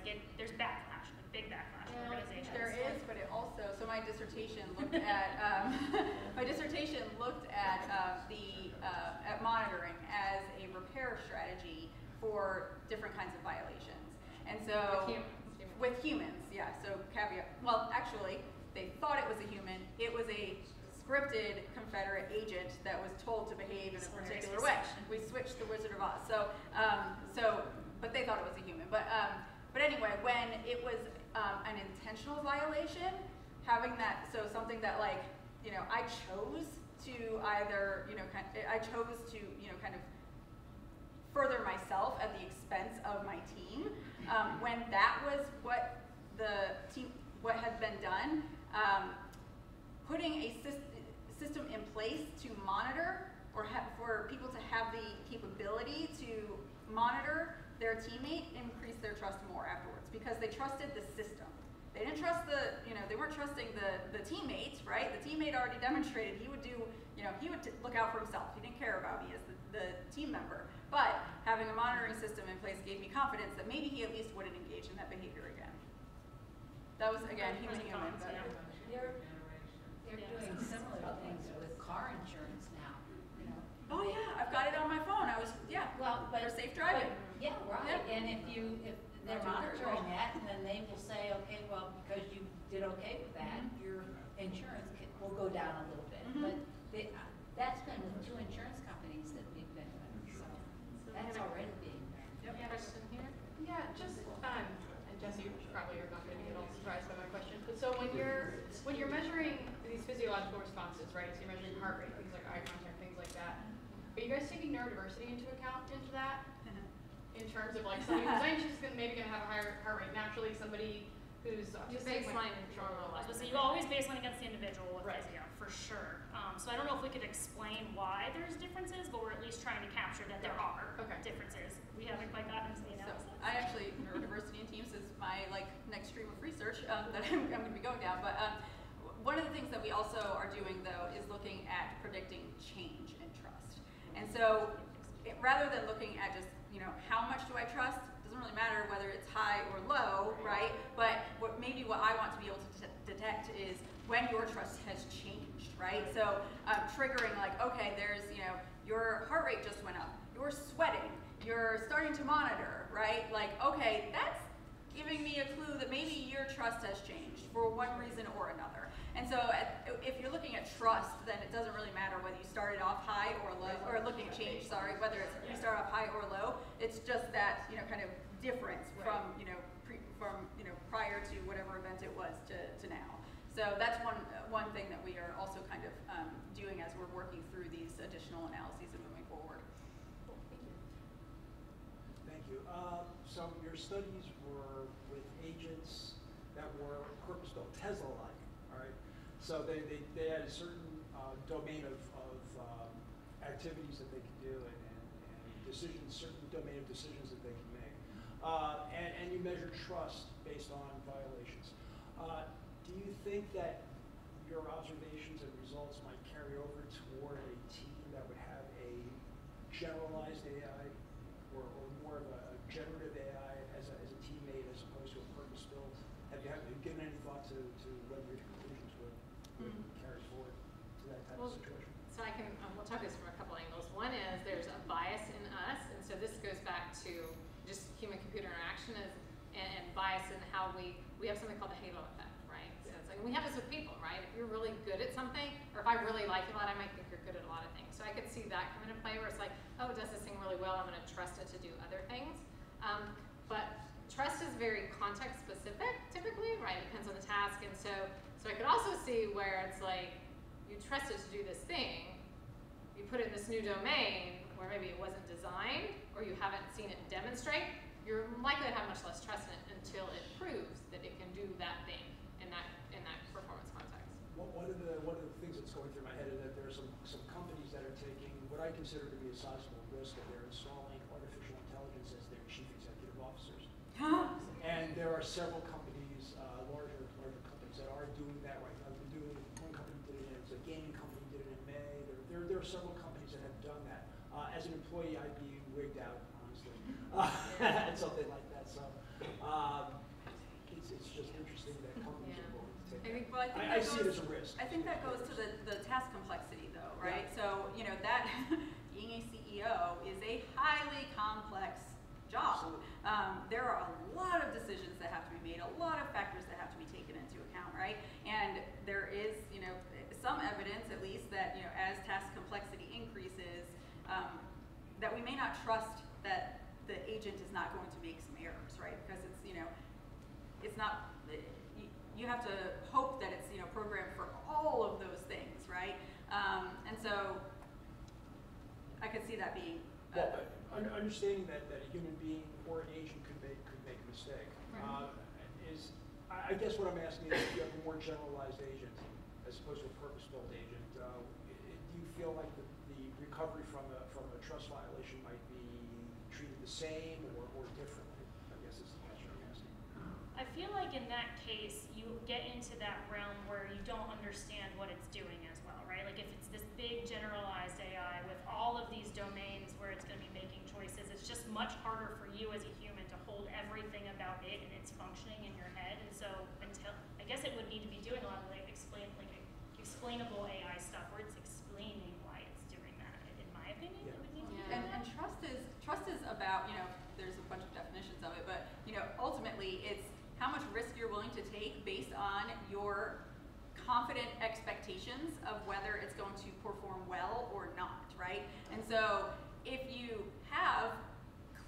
Speaker 4: it, there's backlash, like big backlash in organizations.
Speaker 5: There is, but it also, so my dissertation looked at, *laughs* um, *laughs* my dissertation looked at, uh, the, uh, at monitoring as a repair strategy for different kinds of violations. And so.
Speaker 2: With humans, humans.
Speaker 5: With humans, yeah, so caveat, well, actually, they thought it was a human, it was a scripted Confederate agent that was told to behave in a particular way. We switched the Wizard of Oz, so, um, so, but they thought it was a human, but, um, but anyway, when it was, um, an intentional violation, having that, so something that like, you know, I chose to either, you know, kind, I chose to, you know, kind of further myself at the expense of my team. Um, when that was what the team, what had been done, um, putting a sys- system in place to monitor or for people to have the capability to monitor their teammate increase their trust more afterwards because they trusted the system. They didn't trust the, you know, they weren't trusting the, the teammate, right? The teammate already demonstrated he would do, you know, he would t- look out for himself. He didn't care about me as the, the team member. But having a monitoring system in place gave me confidence that maybe he at least wouldn't engage in that behavior again. That was, again, human
Speaker 4: Pros and
Speaker 5: human.
Speaker 4: cons,
Speaker 5: but-
Speaker 4: yeah.
Speaker 10: They're, they're doing similar things with car insurance now, you know.
Speaker 5: Oh yeah, I've got it on my phone. I was, yeah,
Speaker 10: Well, but.
Speaker 5: for safe driving.
Speaker 10: but- Yeah, right,
Speaker 5: Yeah.
Speaker 10: and if you, if they're monitoring that, and then they will say, okay, well, because you did okay with that, your insurance ca- will go down a little bit.
Speaker 5: Mhm.
Speaker 10: But they, uh, that's been with two insurance companies that we've been with, so that's already being done.
Speaker 2: Question here?
Speaker 7: Yeah, just, um, and Jesse, you probably are not gonna be at all surprised by my question, but so when you're, when you're measuring these physiological responses, right, so you're measuring heart rate, things like eye contact, things like that, are you guys taking neurodiversity into account into that? In terms of like somebody who's *laughs* anxious is gonna, maybe gonna have a higher heart rate naturally, somebody who's
Speaker 2: You
Speaker 7: autistic.
Speaker 2: baseline
Speaker 7: might-
Speaker 2: and control.
Speaker 4: So you always baseline against the individual with
Speaker 7: Right.
Speaker 4: physio, for sure. Um, so I don't know if we could explain why there's differences, but we're at least trying to capture that there are
Speaker 7: Okay.
Speaker 4: differences. We haven't quite gotten to the
Speaker 5: So
Speaker 4: analysis.
Speaker 5: I actually, neurodiversity in teams is my like next stream of research um, that I'm, I'm going to be going down. But um, one of the things that we also are doing though is looking at predicting change in trust. And so it, rather than looking at just you know how much do I trust, doesn't really matter whether it's high or low, right? But what maybe what I want to be able to det- detect is when your trust has changed, right? So um, triggering like, okay, there's you know your heart rate just went up, you're sweating, you're starting to monitor, right? Like, okay, that's giving me a clue that maybe your trust has changed for one reason or another. And so at, if you're looking at trust, then it doesn't really matter whether you started off high or low, or looking at change, sorry, whether it's you start off high or low. It's just that, you know, kind of difference from, you know, pre, from, you know, prior to whatever event it was to, to now. So that's one, one thing that we are also kind of um, doing as we're working through these additional analyses and moving forward.
Speaker 11: Thank you. Thank you. Um, so your studies were with agents that were purpose-built, Tesla-like, all right? So they, they, they had a certain uh, domain of, of um, activities that they could do and, and, and decisions, certain domain of decisions that they can make. Uh, and, and you measure trust based on violations. Uh, do you think that your observations and results might carry over toward a team that would have a generalized AI or, or more of a generative AI as a, as a teammate as opposed to a purpose-built? Have you, have you given any thought to, to whether your conclusions would, would carry forward to that type
Speaker 2: Well,
Speaker 11: of situation?
Speaker 2: So I can, um, we'll talk this from a couple angles. One is there's a bias in us, and so this goes back to just human-computer interaction is, and, and bias in how we, we have something called the halo effect, right? So it's like, we have this with people, right? If you're really good at something, or if I really like you a lot, I might think you're good at a lot of things. So I could see that come into play where it's like, oh, it does this thing really well, I'm gonna trust it to do other things. Um, but trust is very context specific typically, right? It depends on the task, and so, so I could also see where it's like, you trust it to do this thing, you put it in this new domain where maybe it wasn't designed or you haven't seen it demonstrate, you're likely to have much less trust in it until it proves that it can do that thing in that in that performance context.
Speaker 11: One one of the, one of the things that's going through my head is that there are some, some companies that are taking what I consider to be a sizable risk that they're installing artificial intelligence as their chief executive officers. And there are several companies, uh, larger, larger companies that are doing that right now. They're doing, one company did it, it was a gaming company did it in May. There, there, there are several companies that have done that. Uh, as an employee, I'd be wigged out, honestly, *laughs* uh, at *laughs* something like that. So, um, just interesting that companies are willing to take
Speaker 5: I
Speaker 11: that.
Speaker 5: well, I think
Speaker 11: I, I
Speaker 5: that
Speaker 11: see it as a risk.
Speaker 5: I think that goes to the, the task complexity though, right? So, you know, that, *laughs* being a CEO is a highly complex job. Um, there are a lot of decisions that have to be made, a lot of factors that have to be taken into account, right? And there is, you know, some evidence at least that, you know, as task complexity increases, um, that we may not trust that the agent is not going to make some errors, right? Because it's, you know, it's not, you, have to hope that it's, you know, programmed for all of those things, right? Um, and so I could see that being,
Speaker 11: Well,
Speaker 5: uh,
Speaker 11: un- understanding that, that a human being or an agent could make, could make a mistake,
Speaker 5: Right.
Speaker 11: uh, I, guess what I'm asking is, if you have a more generalized agent as opposed to a purpose-built agent, uh, do you feel like the, the recovery from a, from a trust violation might be treated the same or, or differently? I guess is the question I'm asking.
Speaker 4: I feel like in that case, you get into that realm where you don't understand what it's doing as well, right? Like if it's this big generalized AI with all of these domains where it's gonna be making choices, it's just much harder for you as a human to hold everything about it and its functioning in. And so until, I guess it would need to be doing a lot of like explain, like explainable AI stuff where it's explaining why it's doing that. In my opinion, it would need to be doing
Speaker 5: And, and trust is trust is about you know there's a bunch of definitions of it, but you know ultimately it's how much risk you're willing to take based on your confident expectations of whether it's going to perform well or not, right? And so if you have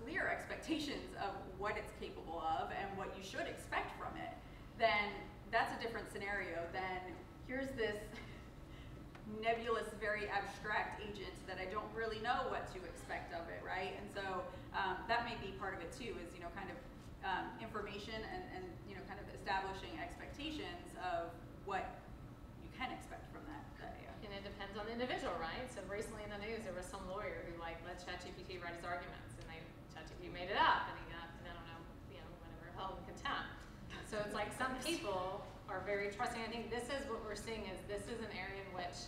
Speaker 5: clear expectations of what it's capable of and what you should expect from it, then that's a different scenario than here's this *laughs* nebulous, very abstract agent that I don't really know what to expect of it, right? And so um, that may be part of it too, is you know kind of um, information and, and you know kind of establishing expectations of what you can expect from that. that
Speaker 2: And it depends on the individual, right? So recently in the news, there was some lawyer who like let ChatGPT write his arguments, and they ChatGPT made it up, and he got I don't know, you know, whatever held in contempt. So it's like some people are very trusting. I think this is what we're seeing is this is an area in which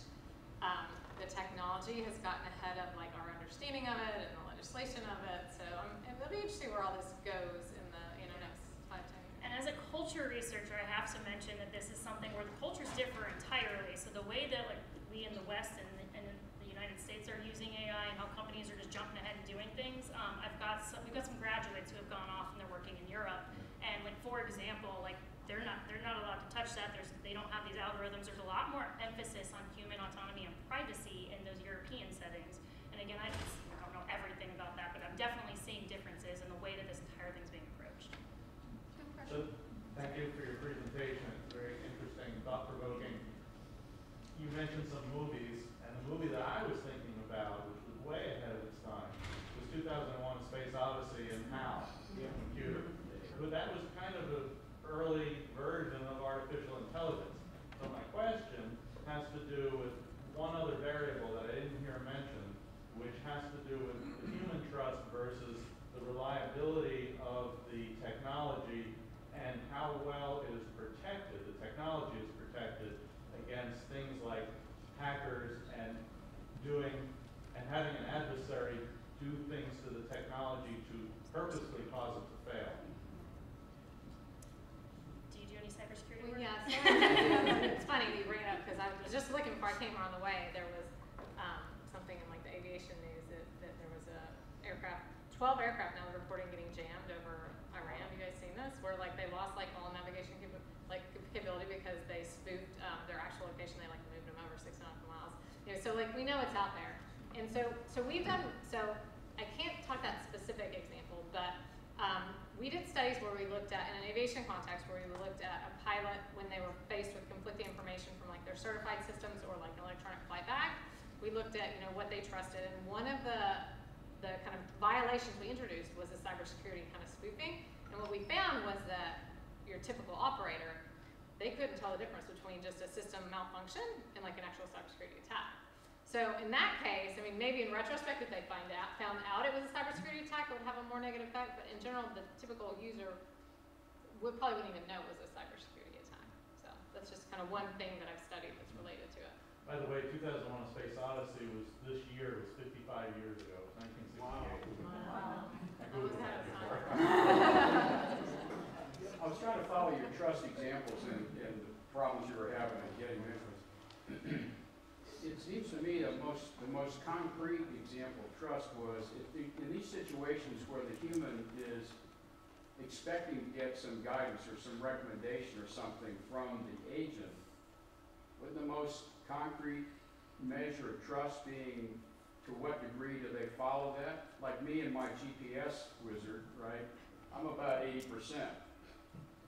Speaker 2: um, the technology has gotten ahead of like our understanding of it and the legislation of it. So um, it'll be interesting where all this goes in the you know next five ten years.
Speaker 4: And as a culture researcher, I have to mention that this is something where the cultures differ entirely. So the way that like we in the West and, and the United States are using AI and how companies are just jumping ahead and doing things, um, I've got some, we've got some graduates who have gone off and they're working in Europe. And like for example, like they're not they're not allowed to touch that. There's they don't have these algorithms. There's a lot more emphasis on human autonomy and privacy in those European settings. And again, I don't, I don't know everything about that, but I'm definitely seeing differences in the way that this entire thing's being approached.
Speaker 12: So, thank you for your presentation, it's very interesting, thought-provoking. You mentioned some movies, and the movie that I was thinking about, which was way ahead of its time, was two thousand and one Space Odyssey and HAL, the computer. But that was kind of an early version of artificial intelligence. So my question has to do with one other variable that I didn't hear mentioned, which has to do with human trust versus the reliability of the technology and how well it is protected, the technology is protected against things like hackers and doing, and having an adversary do things to the technology to purposely cause it to fail.
Speaker 4: Do you do any work?
Speaker 2: yeah, *laughs* so it's funny that you bring it up because I was just looking before I came on the way. There was um, something in like the aviation news that, that there was a aircraft, 12 aircraft now reporting getting jammed over Iran. Have you guys seen this? Where like they lost like all navigation like capability because they spoofed um, their actual location. They like moved them over six nautical miles. You know, so like we know it's out there. And so so we've done so. I can't talk that specific example, but um, we did studies where we looked at, in an aviation context, where we looked at a pilot when they were faced with conflicting information from like their certified systems or like an electronic flight bag. We looked at, you know, what they trusted, and one of the the kind of violations we introduced was the cybersecurity kind of spoofing. And what we found was that your typical operator, they couldn't tell the difference between just a system malfunction and like an actual cybersecurity attack. So in that case, I mean, maybe in retrospect, if they find out, found out it was a cybersecurity attack, it would have a more negative effect. But in general, the typical user would probably wouldn't even know it was a cybersecurity attack. So that's just kind of one thing that I've studied that's related to it.
Speaker 12: By the way, 2001: A Space Odyssey was this year It was 55 years ago. It was 1968. I
Speaker 2: That was
Speaker 12: Googled
Speaker 2: ahead
Speaker 12: that
Speaker 2: of
Speaker 12: before.
Speaker 2: time.
Speaker 11: I *laughs*
Speaker 8: I was trying to follow your trust examples and, and the problems you were having in getting members. *clears throat* It seems to me the most, the most concrete example of trust was the, in these situations where the human is expecting to get some guidance or some recommendation or something from the agent, wouldn't the most concrete measure of trust being to what degree do they follow that? Like me and my GPS wizard, right? I'm about eighty percent.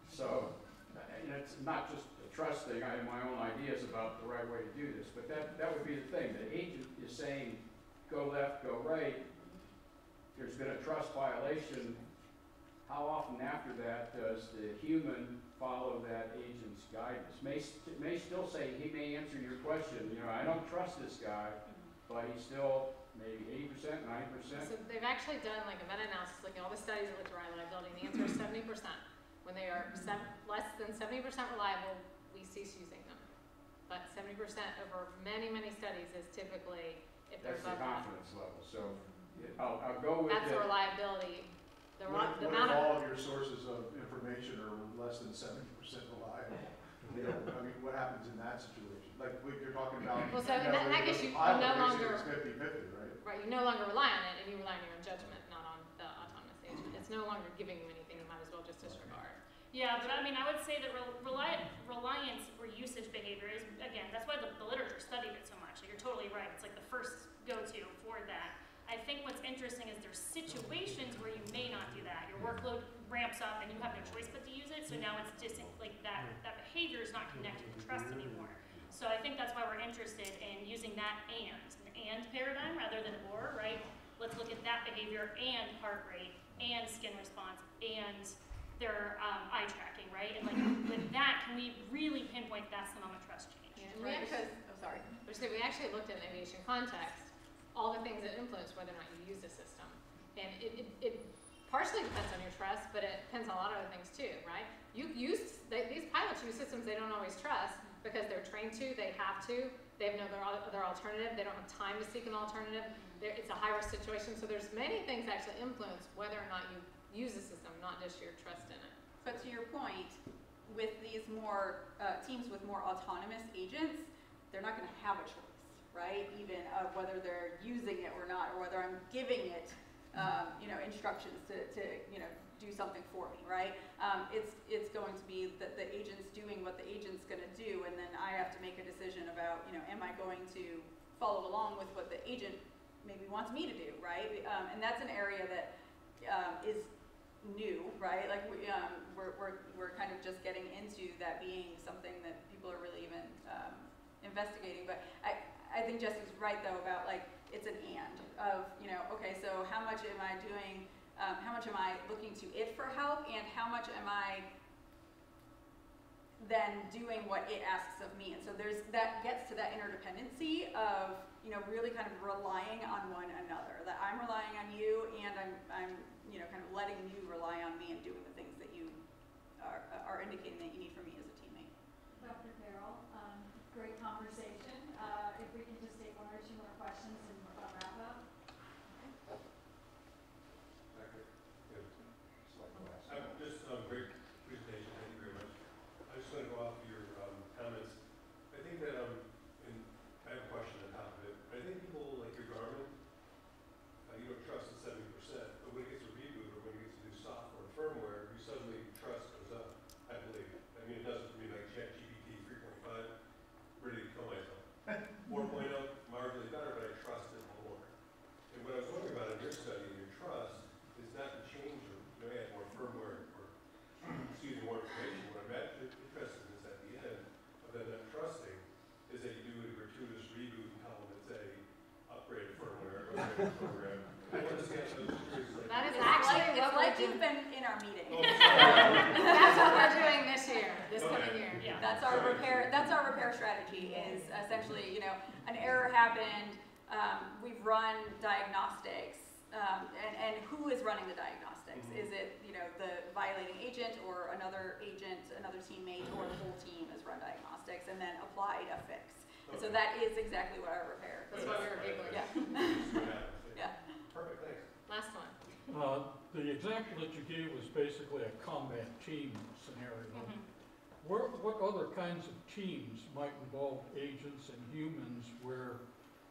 Speaker 8: So, and it's not just a trust I have my own ideas about the right way to do this, but that, that would be the thing. The agent is saying, go left, go right. There's been a trust violation. How often after that does the human follow that agent's guidance? May, st- may still say, he may answer your question, you know, I don't trust this guy, but he's still maybe eighty percent, ninety percent.
Speaker 2: So they've actually done like a meta-analysis, looking at all the studies that looked at reliability, and the answer is seventy percent. When they are less than seventy percent reliable, we cease using them. But seventy percent over many, many studies is typically, if they're
Speaker 8: That's the
Speaker 2: above that.
Speaker 8: confidence level, so I'll, I'll go with
Speaker 2: That's the reliability, the ro-
Speaker 9: What
Speaker 2: the
Speaker 9: if, what if
Speaker 2: amount of.
Speaker 9: all of your sources of information are less than seventy percent reliable? You know, I mean, what happens in that situation? Like, what you're talking about.
Speaker 2: Well, so in that- that case, you- you
Speaker 9: pilot,
Speaker 2: no longer-
Speaker 9: It's fifty-fifty, right?
Speaker 2: Right, you no longer rely on it, and you rely on your own judgment, not on the autonomous agent. It's no longer giving you anything, you might as well just disregard.
Speaker 4: Yeah, but I mean, I would say that rel- reli- reliance or usage behavior is, again, that's why the, the literature studied it so much. You're totally right. It's like the first go-to for that. I think what's interesting is there's situations where you may not do that. Your workload ramps up and you have no choice but to use it. So now it's just like that, that behavior is not connected to trust anymore. So I think that's why we're interested in using that and, an and paradigm rather than or, right? Let's look at that behavior and heart rate and skin response and their um, eye tracking, right? And like with that, can we really pinpoint that's the moment trust change?
Speaker 2: Yeah, and we
Speaker 4: right?
Speaker 2: actually, oh, sorry, we we actually looked at an aviation context, all the things that influence whether or not you use the system. And it, it, it partially depends on your trust, but it depends on a lot of other things too, right? You use, they, these pilots use systems they don't always trust because they're trained to, they have to, they have no other, other alternative, they don't have time to seek an alternative. There, it's a high risk situation, so there's many things that actually influence whether or not you use the system, not just your trust in it.
Speaker 5: But to your point, with these more, uh, teams with more autonomous agents, they're not gonna have a choice, right? Even of whether they're using it or not, or whether I'm giving it, um, you know, instructions to, to, you know, do something for me, right? Um, it's, it's going to be that the agent's doing what the agent's gonna do, and then I have to make a decision about, you know, am I going to follow along with what the agent maybe wants me to do, right? Um, and that's an area that, um, is new, right? Like we, um, we're, we're, we're kind of just getting into that being something that people are really even um, investigating. But I, I think Jesse's right though about like it's an and of you know okay so how much am I doing? Um, how much am I looking to it for help, and how much am I then doing what it asks of me? And so there's that gets to that interdependency of you know really kind of relying on one another. That I'm relying on you, and I'm I'm you know, kind of letting you rely on me and doing the things that you are, are indicating that you need from me as a teammate.
Speaker 1: Dr. Carroll, um, great conversation. Uh, if we can just take one or two more questions and uh, wrap up.
Speaker 13: Um, just, um, great presentation, thank you very much. I just want to go off your, um, comments. I think that, um, and I have a question on top of it. I think people like your Garmin, uh, you don't trust at seventy percent, but when it gets a reboot or when it gets a new software and firmware, you suddenly trust goes up, I believe. I mean, it does it for me like ChatGPT three point five, ready to kill myself. Four oh, marginally better, but I trust it more. And what I was wondering about in your study, your trust, is not to change or, you know, add more firmware or, excuse me, more information. What I'm actually interested in is at the end of them not trusting, is that you do a gratuitous reboot and tell them it's a upgraded firmware, upgraded program. I understand those two things.
Speaker 2: That is
Speaker 5: It's
Speaker 2: actually
Speaker 5: like,
Speaker 2: what
Speaker 5: it's
Speaker 2: we're
Speaker 5: like
Speaker 2: doing.
Speaker 5: you've been in our meeting.
Speaker 13: Oh, sorry.
Speaker 2: That's what we're doing this year, this
Speaker 13: Okay.
Speaker 2: coming year.
Speaker 4: Yeah.
Speaker 5: That's our repair, that's our repair strategy is essentially, you know, an error happened, um, we've run diagnostics, um, and, and who is running the diagnostics?
Speaker 13: Mhm.
Speaker 5: Is it, you know, the violating agent or another agent, another teammate, or the whole team has run diagnostics and then applied a fix? And so that is exactly what our repair
Speaker 2: That's
Speaker 5: is.
Speaker 2: why we were giggling. *laughs*
Speaker 5: Yeah. Yeah.
Speaker 13: Perfect, thanks.
Speaker 2: Last one.
Speaker 14: Uh, the example that you gave was basically a combat team scenario.
Speaker 4: Mhm.
Speaker 14: Where, what other kinds of teams might involve agents and humans where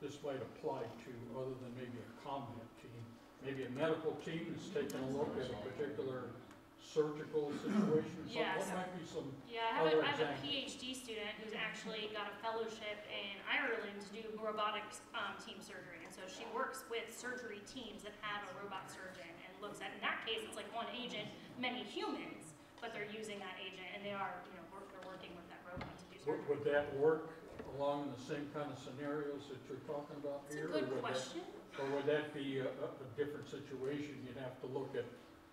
Speaker 14: this might apply to, other than maybe a combat team? Maybe a medical team is taking a look at a particular surgical situation, so
Speaker 4: Yeah,
Speaker 14: what
Speaker 4: so-
Speaker 14: might be some
Speaker 4: Yeah, I have
Speaker 14: other
Speaker 4: a, I have a? PhD student who's actually got a fellowship in Ireland to do robotics um, team surgery. And so she works with surgery teams that have a robot surgeon and looks at, in that case, it's like one agent, many humans, but they're using that agent and they are, you know, work, they're working with that robot to do surgery.
Speaker 14: Would, would that work along the same kind of scenarios that you're talking about
Speaker 4: It's a
Speaker 14: here?
Speaker 4: good
Speaker 14: or would that-
Speaker 4: question.
Speaker 14: Or would that be a, a a different situation? You'd have to look at,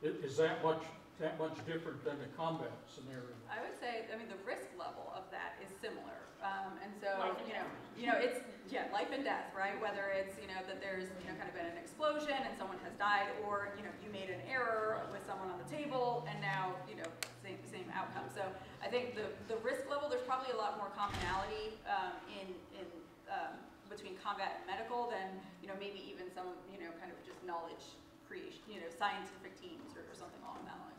Speaker 14: i- is that much, that much different than the combat scenario?
Speaker 5: I would say, I mean, the risk level of that is similar. Um, and so,
Speaker 4: Life and
Speaker 5: you know,
Speaker 4: death.
Speaker 5: you know, it's, yeah, life and death, right? Whether it's, you know, that there's, you know, kind of been an explosion and someone has died, or, you know, you made an error with someone on the table and now, you know, same, same outcome. So I think the, the risk level, there's probably a lot more commonality, um, in, in, um, between combat and medical than, you know, maybe even some, you know, kind of just knowledge creation, you know, scientific teams or, or something along that line.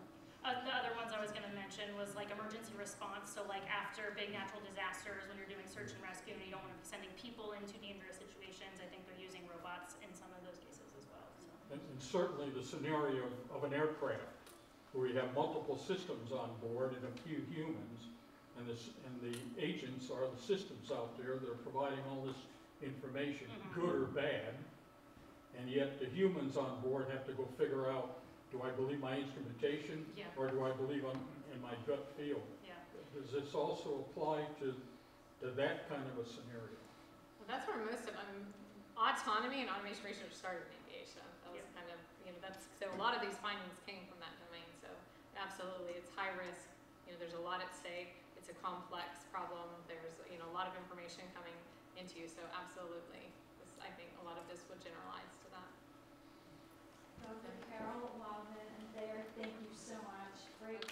Speaker 4: Uh, the other ones I was gonna mention was like emergency response, so like after big natural disasters, when you're doing search and rescue and you don't wanna be sending people into dangerous situations, I think they're using robots in some of those cases as well, so.
Speaker 14: And, and certainly the scenario of an aircraft where you have multiple systems on board and a few humans, and this, and the agents are the systems out there that are providing all this information,
Speaker 4: Mhm.
Speaker 14: good or bad, and yet the humans on board have to go figure out, do I believe my instrumentation,
Speaker 4: Yeah,
Speaker 14: or do I believe I'm in my gut feel?
Speaker 4: yeah.
Speaker 14: Does this also apply to, to that kind of a scenario?
Speaker 7: Well, that's where most of, um, autonomy and automation research started in aviation. That was
Speaker 4: Yeah.
Speaker 7: kind of, you know, that's, so a lot of these findings came from that domain, so absolutely, it's high risk. You know, there's a lot at stake, it's a complex problem, there's, you know, a lot of information coming into you, so absolutely. This, I think a lot of this would generalize to that.
Speaker 15: Dr. Carroll Wildman there. Thank you so much. Great